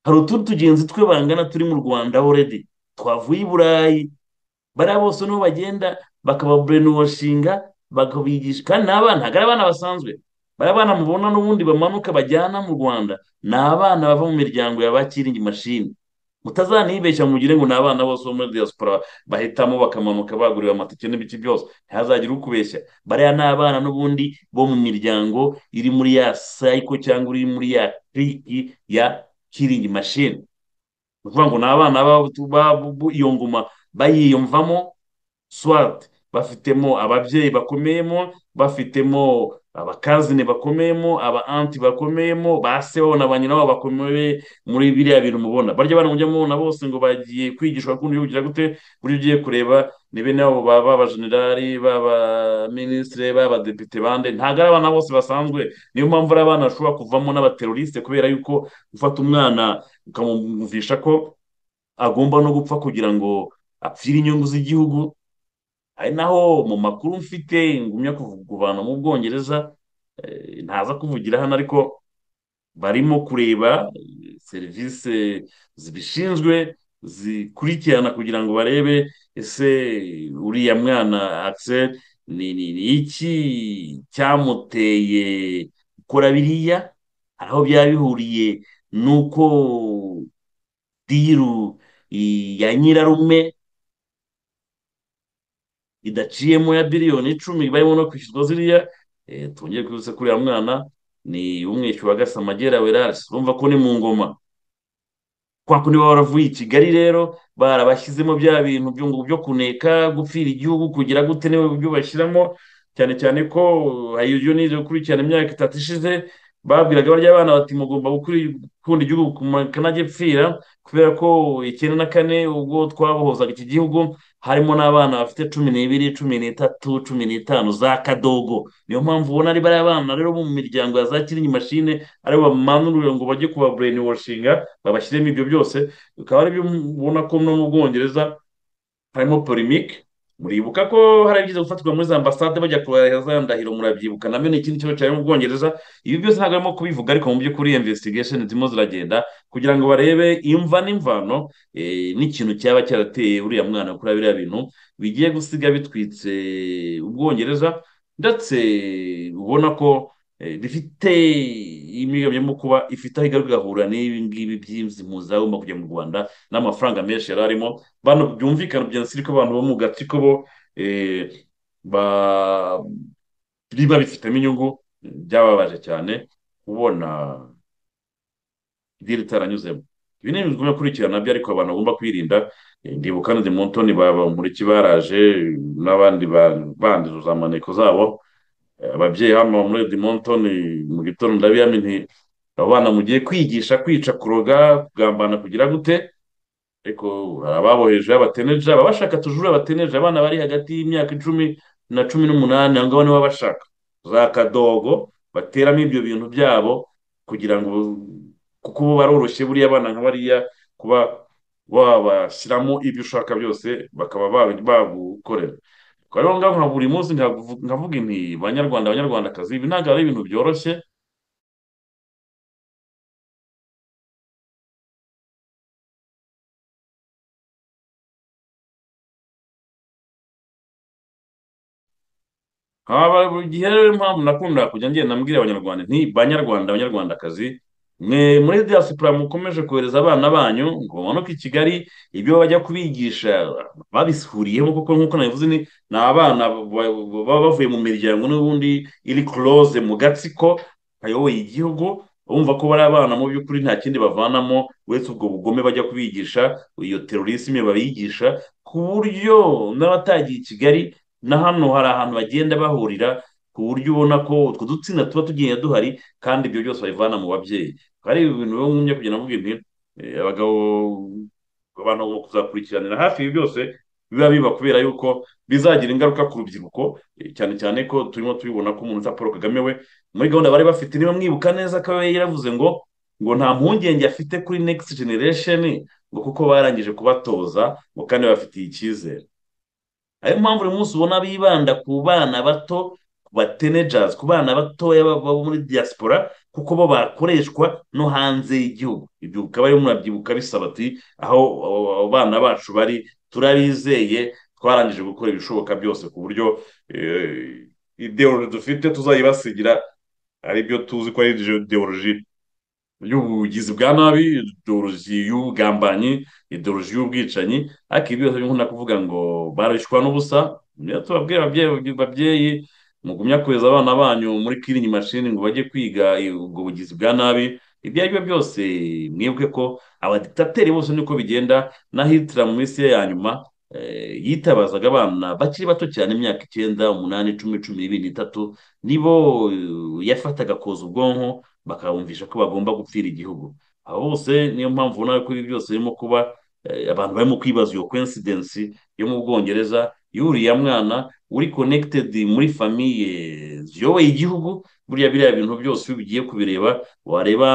S2: hari utundi tugenzi twe bangana turi mu rwanda already. Twavuye i burayi bariya bose ni ho bagenda bakababurenwashinga bakabigisha kandi ni abana ntabwo ari abana basanzwe. Bariya bana mubona n'ubundi bamanuka bajyana mu rwanda ni abana bava mu miryango ya bakiringi mashini mutazanibeshya mugire ngo ni abana bose bo muri diaspora bahitamo bakamanuka baguriwe amatike n'ibiki byose. Ntihazagire ukubeshya. Bariya ni abana n'ubundi bo mu miryango iri muri ya sayiko cyangwa iri muri ya kiriki ya kiringi mashini ni ukuvuga ngo ni abana iyo ngoma bayiyumvamo. Swati bafitemo ababyeyi bakomeyemo bafitemo abakazine bakomeyemo aba anti bakomeyemo ba se wabo na ba nyina bakomeye muri biriya bintu mubona. Barya bana mujya mubona bose ngo bagiye kwigishwa kundi kugira gute? Buri ugiye kureba ni bene wabo baba abajenerali baba minisitiri baba depite bande ntabwo ari abana bose basanzwe. Niyo mpamvu ari abana bashobora kuvamo n'abateroriste kubera yuko ufata umwana ukamwumvisha ko agomba no gupfa kugira ngo apfire inyungu z'igihugu ari naho mu makuru mfite ngumya kuvana mu bwongereza ntaza kuvugira hano ariko barimo kureba serivisi zibishinzwe zikurikirana kugira ngo barebe ese uriya mwana akiseri ni iki cyamuteye gukora biriya? Hari aho byaba bihuriye n'uko diru ya nyirarume idaciyemo ya biliyoni icumi barimo no kwishyurwa ziriya. Twongere kwibutsa kuri uriya mwana ni umwishyura wa gasamagera werarasi urumva ko ni mu ngoma. Kwa kundi baba baravuye i kigali rero barabashyizemo bya bintu byo kuneka gupfira igihugu kugira gute niba byo bashyiramo. Cyane cyane ko iyo nize gukurikirana imyaka itatu ishize babwiraga barya abana bati mugomba gukunda igihugu kanagipfira kubera ko icyenda na kane ubwo twabohozaga iki gihugu harimo n'abana bafite cumi n'ibiri cumi n'itatu cumi n'itanu za kadogo. Niyo mpamvu ubona ari bariya bana rero bo mu miryango ya za kiringi mashine ari bo bamanurira ngo bajye kuba washinga babashyiremo ibyo byose. Bikaba ari byo ubona ko no mu bwongereza harimo polimike muribuka ko hari ibyiza gufatwa muri za ambasade bajya kubahereza ndahiro murabyibuka. Nabyo ni ikindi kibazo cyari mu bwongereza. Ibi byose ntabwo barimo kubivuga ariko mu by'ukuri investigation zirimo ziragenda kugira ngo barebe imva n'imvano n'ikintu cyaba cyarateye uriya mwana kuri biriya bintu bigiye gusiga bitwitse ubwongereza ndetse ubona ko bifite imigambi kuba ifite aho igaruka igahura n'ibi ngibi by'imzi mpuzagomba kujya mu rwanda n'amafaranga menshi yari arimo. Bano byumvikana bya ko abantu bo mu gatsiko bo biba bifitemo inyungu byababaje cyane kubona idiri itaranyuzemo ibi ni ibintu gukurikirana na byo ariko abantu bagomba kwirinda. Ndibuka na demontoni bamuriki baraje n'abandi bandi za maneko zabo. Ababyeyi hano muri edimontoni mu gitondo ndabiyame nti abo bana mugiye kwigisha kwica kuroga kugambana kugira gute. Ariko ababoheje abateneje baba bashaka tujure abateneje abana bari hagati y'imyaka icumi na cumi n'umunani aho ngaho nibo bashaka. Za kadogo bateramo ibyo bintu byabo kugira ngo kuko bo baroroshye buriya abana nka bariya kuba wabashyiramo ibyo ushaka byose bakaba bagukorera. Rero ngaho nka buri munsi nkavuga inti banyarwanda abanyarwandakazi ibi ntabwo ari ibintu byoroshye. Buri gihe rero impamvu nakunda kujya ngenda mbwira abanyarwanda nti banyarwanda abanyarwandakazi muri diaspora mukomeje kohereza abana banyu ngo bamanuke i kigali ibyo bajya kubigisha. Babihuriyemo kuko nk'uko nabivuze ni abana baba bavuye mu miryango n'ubundi iri close mu gatsiko kayoboye igihugu bumva ko bari abana mu by'ukuri nta kindi bavanamo uretse ubwo bugome bajya kubigisha iyo terorisme babigisha ku buryo n'abatagiye i kigali na hano hari ahantu bagenda bahurira ku buryo ubona ko utwo dutsinda tuba tugenda duhari kandi ibyo byose babivana mu babyeyi. Hari ibintu biba ngumye kugenda mvuga inti abagabo abantu bagomba kuzakurikiranira hafi ibi byose biba biba kubera yuko bizagira ingaruka ku rubyiruko cyane cyane ko turimo tubibona ko umuntu uta paul kagame we muri gahunda bari bafite niba mwibuka neza ko yaravuze ngo ngo nta mpungenge afite kuri next generation ngo kuko barangije kubatoza ngo kandi bafitiye icyizere. Ariyo mpamvu uyu munsi ubona bibanda ku bana bato batenejazi ku bana batoya baba muri diaspora kuko bo bakoreshwa no hanze y'igihugu. Ibyo ukaba ariyo murabyibuka bisaba ati aho abo bana bacu bari turabizeye twarangije gukora ibishoboka byose ku buryo eh, ideoloji dufite tuzayibasigira ari byo tuzi ko ari ideoloji y'ubugizi bwa nabi ideoloji y'ubugambanyi ideoloji y'ubwicanyi. Ariko ibi byose nkunda kuvuga ngo barishwa n'ubusa. Tubabwira ababyeyi babyeyi mugumya kohereza abana banyu muri kiringi mashini ngo bajye kwiga ubwo bugizi bwa nabi ibyo ari byo byose mwibuke ko abaditateri bose niko bigenda na hitler mu minsi ye ya nyuma eh, yitabazaga abana bakiri bato cyane imyaka icyenda umunani icumi cumi n'ibiri n'itatu nibo eh, yafataga koza ubwonko bakabumvisha ko bagomba gupfira igihugu. Abo bose niyo mpamvu ubona ko ibi byose birimo kuba eh, abantu barimo kwibaza iyo coincidence yo mu bwongereza y'uriya mwana uri connected muri famiye ziyoboye igihugu buriya biriya bintu byose iyo ugiye kubireba wareba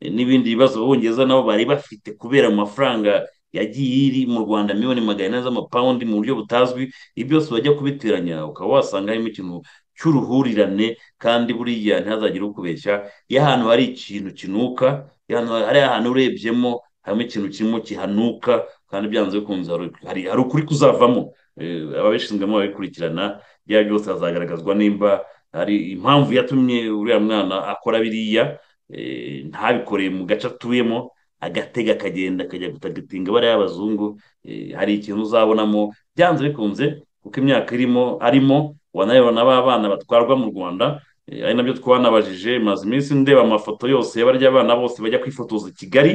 S2: n'ibindi bibazo abongereza nabo bari bafite kubera mu mafaranga yagiye iri mu rwanda miliyoni magana ane z'amapawundi mu buryo butazwi ibi byose bajya kubiteranya ukaba wasanga harimo ikintu cy'uruhurirane kandi buriya ntihazagire ukubeshya. Iyo ahantu hari ikintu kinuka iyo ahantu hari ahantu urebyemo harimo ikintu kirimo kihanuka kandi byanze bikunze hari- ukuri kuzavamo. Eh, ababishinzwemo babikurikirana byaba byose hazagaragazwa nimba hari impamvu yatumye uriya mwana akora biriya eh, ntabikoreye mu gace atuyemo agatega akagenda akajya gutagatinga bariya abazungu eh, hari ikintu uzabonamo. Byanze bikunze kuko imyaka irimo arimo wanabona ba bana batwarwa mu rwanda ari na byo twanabajije maze iminsi ndeba amafoto yose y'abarya abana bose bajya kwifotoza i kigali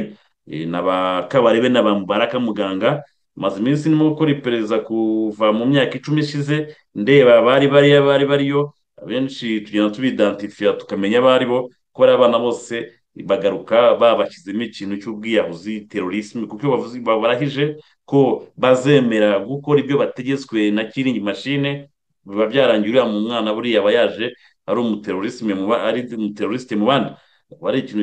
S2: na ba kabarebe na ba muganga maze iminsi ndimo gukora iperereza kuva mu myaka icumi ishize ndeba abari bariya bari bariyo abenshi tugenda tubidantifiya tukamenya abo ari bo ko bariya abana bose bagaruka babashyizemo ikintu cy'ubwiyahuzi terorisme kuko barahije ko bazemera gukora ibyo bategetswe na kiringi mashine biba byarangiye uriya mu mwana buriya aba yaje ari umuterorisme ari umuterorisite mu bandi. Ari ikintu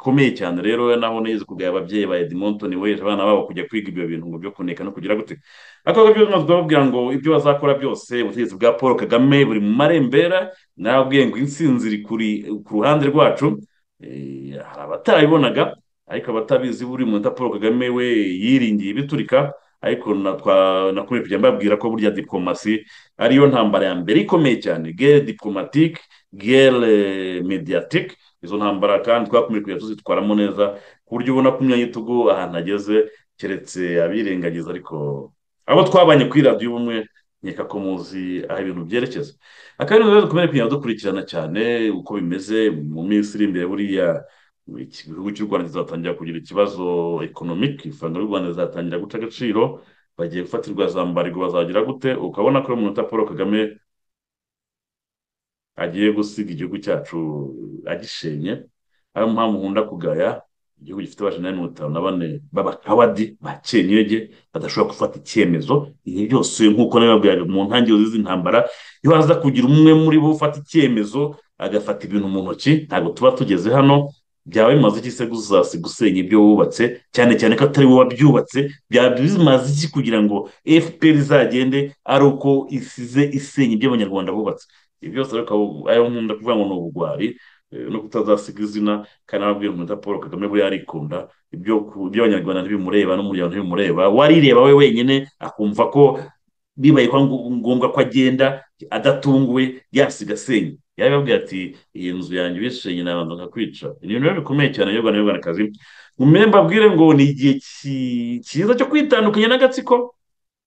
S2: gikomeye cyane. Rero naho nigeze kugaya ababyeyi ba Edmonton weje abana babo kujya kwiga ibyo bintu ngo byo kuneka no kugira gute. Ariko ibyo bimaze kubabwira ngo ibyo bazakora byose ubutegetsi bwa Paul Kagame buri mu marembera nababwiye ngo intsinzi iri ku ruhande rwacu. Eh, hari abatarabibonaga ariko abatabizi buri munota Paul Kagame we yiringiye ibiturika ariko nakomeje kujya mbabwira ko burya diplomasi ariyo ntambara ya mbere ikomeye cyane. Guerre diplomatique guerre médiatique izo ntambara kandi twakomeje kujya tuzitwaramo neza ku buryo ubona ko imyanya y'itugu ahantu ageze keretse abirengagiza ariko abo twabanye kuri radiyo ubumwe nkeka ko muzi aho ibintu byerekeza. Akaba rero dukomeye kugenda dukurikirana cyane uko bimeze mu minsi iri imbere buriya igihugu cy'u Rwanda kizatangira kugira ikibazo economic ifaranga ry'u Rwanda rizatangira guca agaciro bagiye gufatirwa za mbargo bazagira gute? Ukabona ko umunota Paul Kagame agiye gusiga igihugu cyacu agishenye ariyo mpamvu nkunda kugaya igihugu gifite abajenali mirongo itanu na bane b'abakawadi ba kenyege badashobora gufata icyemezo ibi byose nk'uko nabibabwiraga mu ntangiriro z'izi ntambara iyo haza kugira umwe muri bo ufata icyemezo agafata ibintu mu ntoki. Ntabwo tuba tugeze hano byaba bimaze iki se gusenya ibyo wubatse? Cyane cyane ko atari wowe wabyubatse byaba bimaze iki kugira ngo fpr izagende ari uko isize isenya ibyo abanyarwanda bubatse? Ibi byose rero ariyo nkunda kuvuga ngo ni ubugwari eh, no kutazasiga izina kandi nababwira umuntu Paul Kagame buriya arikunda. Ibyo ku- ibyo abanyarwanda ntibimureba n'umuryango ntibimureba. Warireba we wenyine akumva ko bibaye kwa ngo- ngombwa ko agenda adatunguwe yasiga asenye. Yabibabwira ati iyi nzu yanjye ubishenye nabanza nkakwica ni ibintu bikomeye cyane y'u Rwanda mumere mbabwire ngo ni igihe cyiza cyo kwitandukanya n'agatsiko.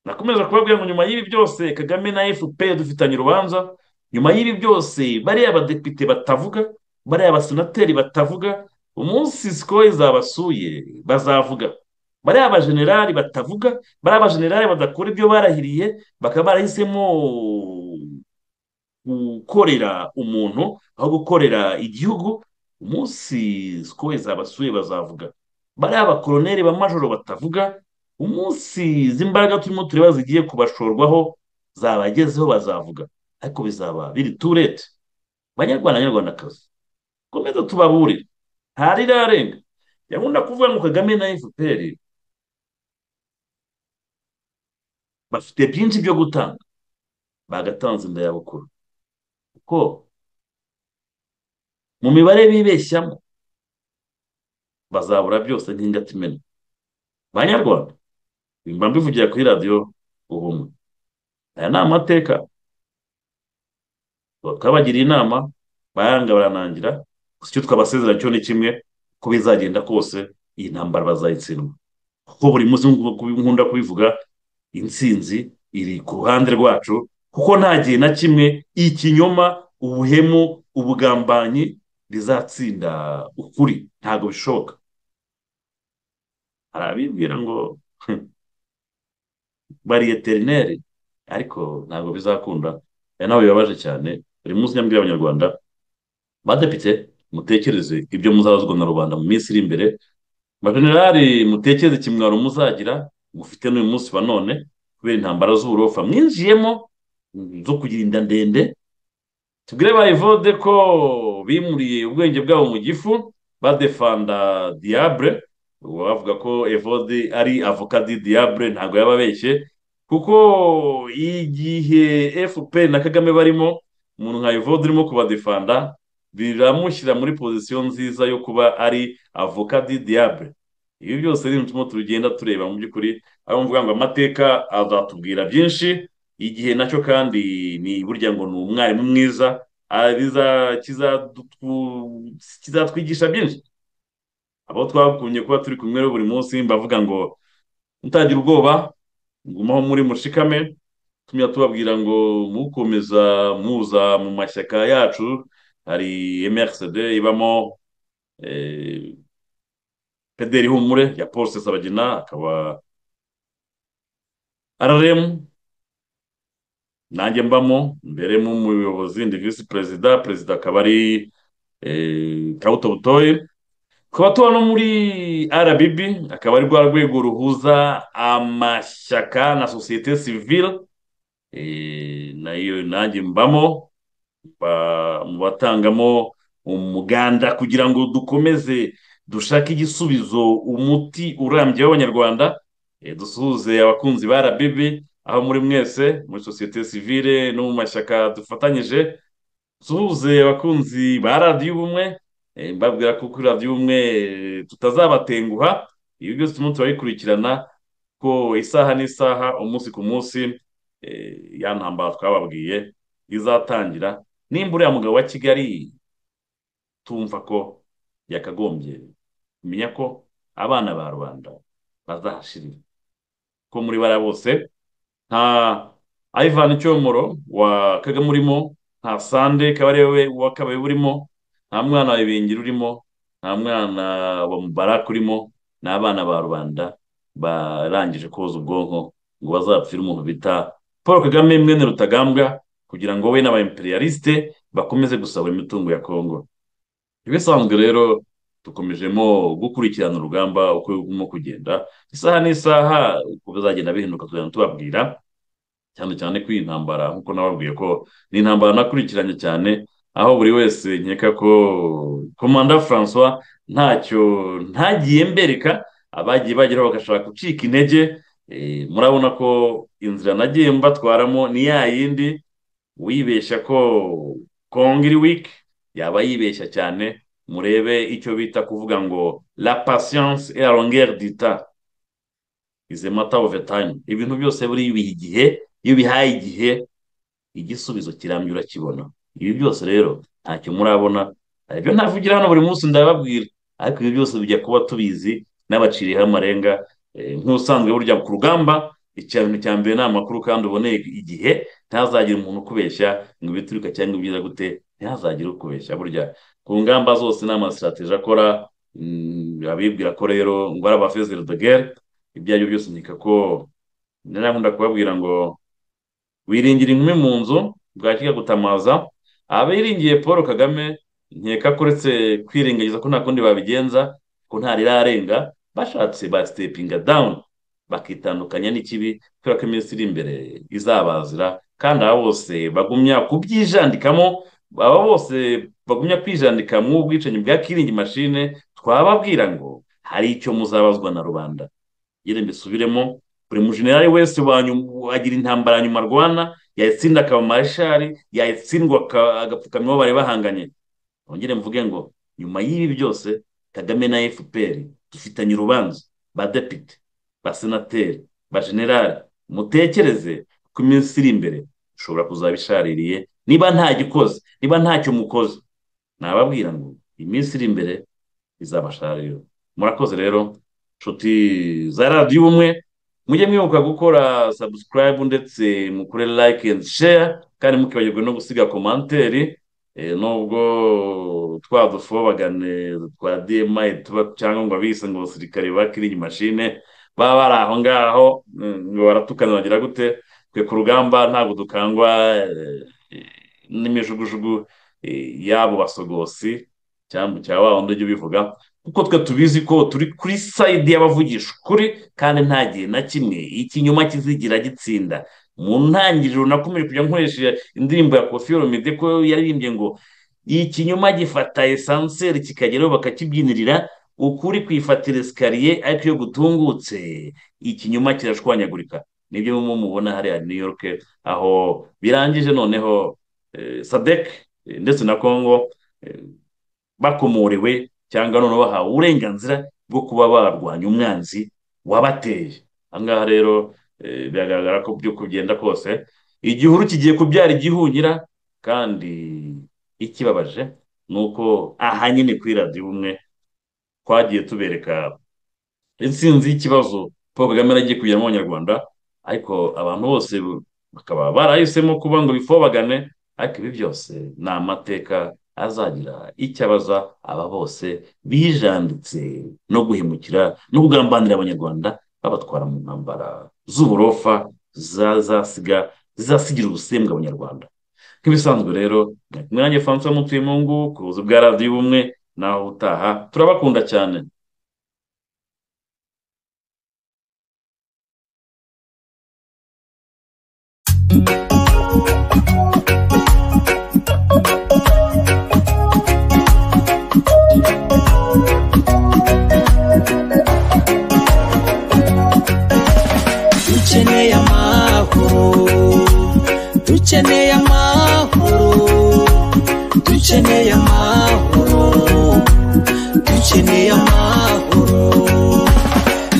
S2: Nakomeza kubabwira ngo nyuma y'ibi byose kagame na fpr dufitanye urubanza. Nyuma y'ibi byose bariya abadepite batavuga bariya abasenateri batavuga umunsi sikoye zabasuye bazavuga. Bariya abajenerali batavuga bariya abajenerali badakora ibyo barahiriye bakaba barahisemo gukorera umuntu aho gukorera igihugu umunsi sikoye zabasuye bazavuga. Bariya abakoroneri b'amajoro batavuga umunsi izi mbaraga turimo tureba zigiye kubashorwaho zabagezeho bazavuga. Ariko bizaba biri turete banyarwanda banyarwandakazi komeza tubaburire ntarirarenga yakunda kuvuga ngo kagame na fpr bafite byinshi byo gutanga. Bagatanze inda yabukuru ko mu mibare bibeshyamo bazabura byose nk'ingatimena. Banyarwanda mba mbivugira kuri radiyo ubumwe aya ni amateka. Twabagiriye inama bayanga baranangira gusa icyo twabasezeranya cyo ni kimwe ko bizagenda kose iyi ntambara bazayitsindwa. Kuko buri munsi nkunda kubivuga intsinzi iri ku ruhande rwacu kuko nta gihe na kimwe ikinyoma ubuhemu ubugambanyi rizatsinda ukuri. Ntabwo bishoboka. Hari abibwira ngo bari eterineri ariko ntabwo bizakunda. Nawe bibabaje cyane. Buri munsi nyabwira abanyarwanda badepite mutekereze ibyo muzabazwa na rubanda mu minsi iri imbere. Bajenerali mutekereze ikimwaro muzagira? Mufite n'uyu munsi wa none kubera intambara z'uburofa. Mwinjiyemo zo kugira inda ndende. Tubwire ba evode ko bimuriye ubwenge bwabo mu gifu badefanda diable. Bavuga ko evode ari avoka di diable ntabwo yaba abeshye. Kuko igihe fpr na kagame barimo umuntu nka evode urimo kubadefanda biramushyira muri pozisiyo nziza yo kuba ari avoka di diable. Ibi byose ni ibintu tugenda tureba mu by'ukuri aho mvuga ngo amateka azatubwira byinshi igihe na cyo kandi ni burya ngo ni umwarimu mwiza kizatwigisha byinshi. Abo twakunye kuba turi kumwe buri munsi mbavuga ngo mutagira ubwoba ngumaho muri mushikame. Tumya tubabwira ngo mukomeza muza mu mashyaka yacu hari mrcd ibamo pederi humure ya paul sesabagina akaba rrm nanjye mbamo mbere mu muyobozi ndi visi perezida perezida akaba ari kabuto butoye tukaba tuba no muri rbb akaba ari rwa rwego ruhuza amashyaka na sosiyete sivile na yo nanjye mbamo mu batangamo umuganda kugira ngo dukomeze dushake igisubizo umuti urambye w'abanyarwanda. Dusuhuze abakunzi ba rbb aho muri mwese muri sosiyete sivile no mu mashyaka dufatanyije. Dusuhuze abakunzi ba radiyo ubumwe mbabwira ko kuri radiyo ubumwe tutazabatenguha. Ibi byose turimo turabikurikirana ko isaha n'isaha umunsi ku munsi ya ntambara twababwiye izatangira. Nimba uriya mugabo wa kigali tumva ko yakagombye. Kumenya ko abana ba rubanda bazahashirira. Ko muri bariya bose nta ivan cyomoro wa kagame urimo nta sande kabarebe wakabaye urimo nta mwana wa ibingira urimo nta mwana wa mubaraka urimo ni abana ba rubanda barangije koza ubwonko ngo bazapfire umuntu bita paul kagame mwene rutagambwa kugira ngo we n'aba imperialiste bakomeze gusahura imitungo ya kongo ibisanzwe rero dukomejemo gukurikirana urugamba uko rurimo kugenda. Isaha n'isaha uko bizagenda bihinduka tugenda tubabwira. Cyane cyane ko iyi ntambara nk'uko nababwiye ko ni intambara nakurikiranye cyane aho buri wese nkeka ko komanda francois ntacyo ntagiye mbereka abagiye bageraho bagashaka gucika intege murabona ko inzira nagiye mbatwaramo ni ya yindi wibeshya ko kongo iri wiki yaba yibeshya cyane murebe icyo bita kuvuga ngo la patience et la longueur du temps. Is a matter of time. Ibintu byose buri biha igihe iyo bihaye igihe igisubizo kirambye urakibona. Ibi byose rero ntacyo murabona. Ibyo ntavugira hano buri munsi ndababwira. Ariko ibi byose bijya kuba tubizi n'abaciriyeho amarenga nk'usanzwe burya ku rugamba ikintu cya mbere ni amakuru kandi uboneye igihe ntihazagire umuntu ukubeshya ngo ibituruka cyangwa ibyiza gute ntihazagire ukubeshya. Burya ku ngamba zose ni amasitrategi akora abibwira ko rero ngo ari abafezeri de ibyo ari byo byose nkeka ko nkunda kubabwira ngo wiringira inkumi mu nzu bwakira gutamaza. Abiringiye paul kagame nkeka ko uretse kwirengagiza ko nta kundi babigenza ko nta rirarenga bashatse ba sitepinga dawuni bakitandukanya n'ikibi kubera ko iminsi iri imbere izabazira. Kandi aba bose bagumya kubyijandikamo aba bose bagumya kwijandika mu bwicanyi bwa kiringi mashine twababwira ngo hari icyo muzabazwa na rubanda. Yire mbisubiremo buri mujenerali wese wagira intambara nyuma arwana yayitsinda akaba mareshali yayitsindwa agapfukamiraho bari bahanganye. Bongere mvuge ngo nyuma y'ibi byose kagame na fpr dufitanye urubanza. Ba depite ba senateri ba generali mutekereze ko iminsi iri imbere ushobora kuzaba ishaririye niba nta gikoze niba ntacyo mukoze. Nababwira ngo iminsi iri imbere izabasharira murakoze rero inshuti za radiyo ubumwe. Mujye mwibuka gukora sabusikarayibu ndetse mukore like and share kandi mukibagirwe no gusiga komanteri nubwo twadufobagane twa dmi tuba cyangwa ngo abise ngo abasirikare ba kiringi mashine baba bari aho ngaho ngo baratukana bagira gute? Twe ku rugamba ntabwo dukangwa n'imijugujugu y'abo basogosi cyangwa cya wa wundi ujya ubivuga. Kuko twe tubizi ko turi kuri sayidi y'abavugisha ukuri kandi nta gihe na kimwe ikinyoma kizigira gitsinda. Mu ntangiriro nakomeje kujya nkoresha indirimbo ya kofi yoromide ko yaririmbye ngo ikinyoma gifata esanseri kikageraho bakakibyinirira ukuri kwifatira esikariye ariko iyo gutungutse ikinyoma kirashwanyagurika. Nibyo mubona hariya new york aho birangije noneho sadek ndetse na congo bakomorewe cyangwa noneho bahawe uburenganzira bwo kuba barwanya umwanzi wabateye ahangaha rero biragaragara ko byo kugenda kose. Igihuru kigiye kubyara igihunyira kandi ikibabaje ni uko aha nyine kuri radiyo umwe twagiye tubereka intsinzi y'ikibazo paul kagame aragiye kugira mu banyarwanda ariko abantu bose bakaba barahisemo kuba ngo bifobagane ariko ibi byose ni amateka azagira icyo abaza aba bose bijanditse no guhemukira no kugambanira abanyarwanda babatwara mu ntambara. Z'uburofa zazasiga zizasigira ubusembwa abanyarwanda. Nk'ibisanzwe rero mwanya francois mutuyemungu ku buzi bwa radiyo ubumwe naho utaha turabakunda cyane.
S1: dukeneye dukeneye amahoro dukeneye amahoro dukeneye amahoro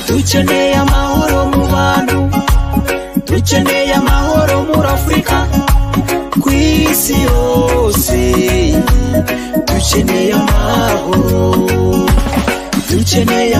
S1: dukeneye amahoro mu bantu dukeneye amahoro muri afurika ku isi yose. Dukeneye amahoro dukeneye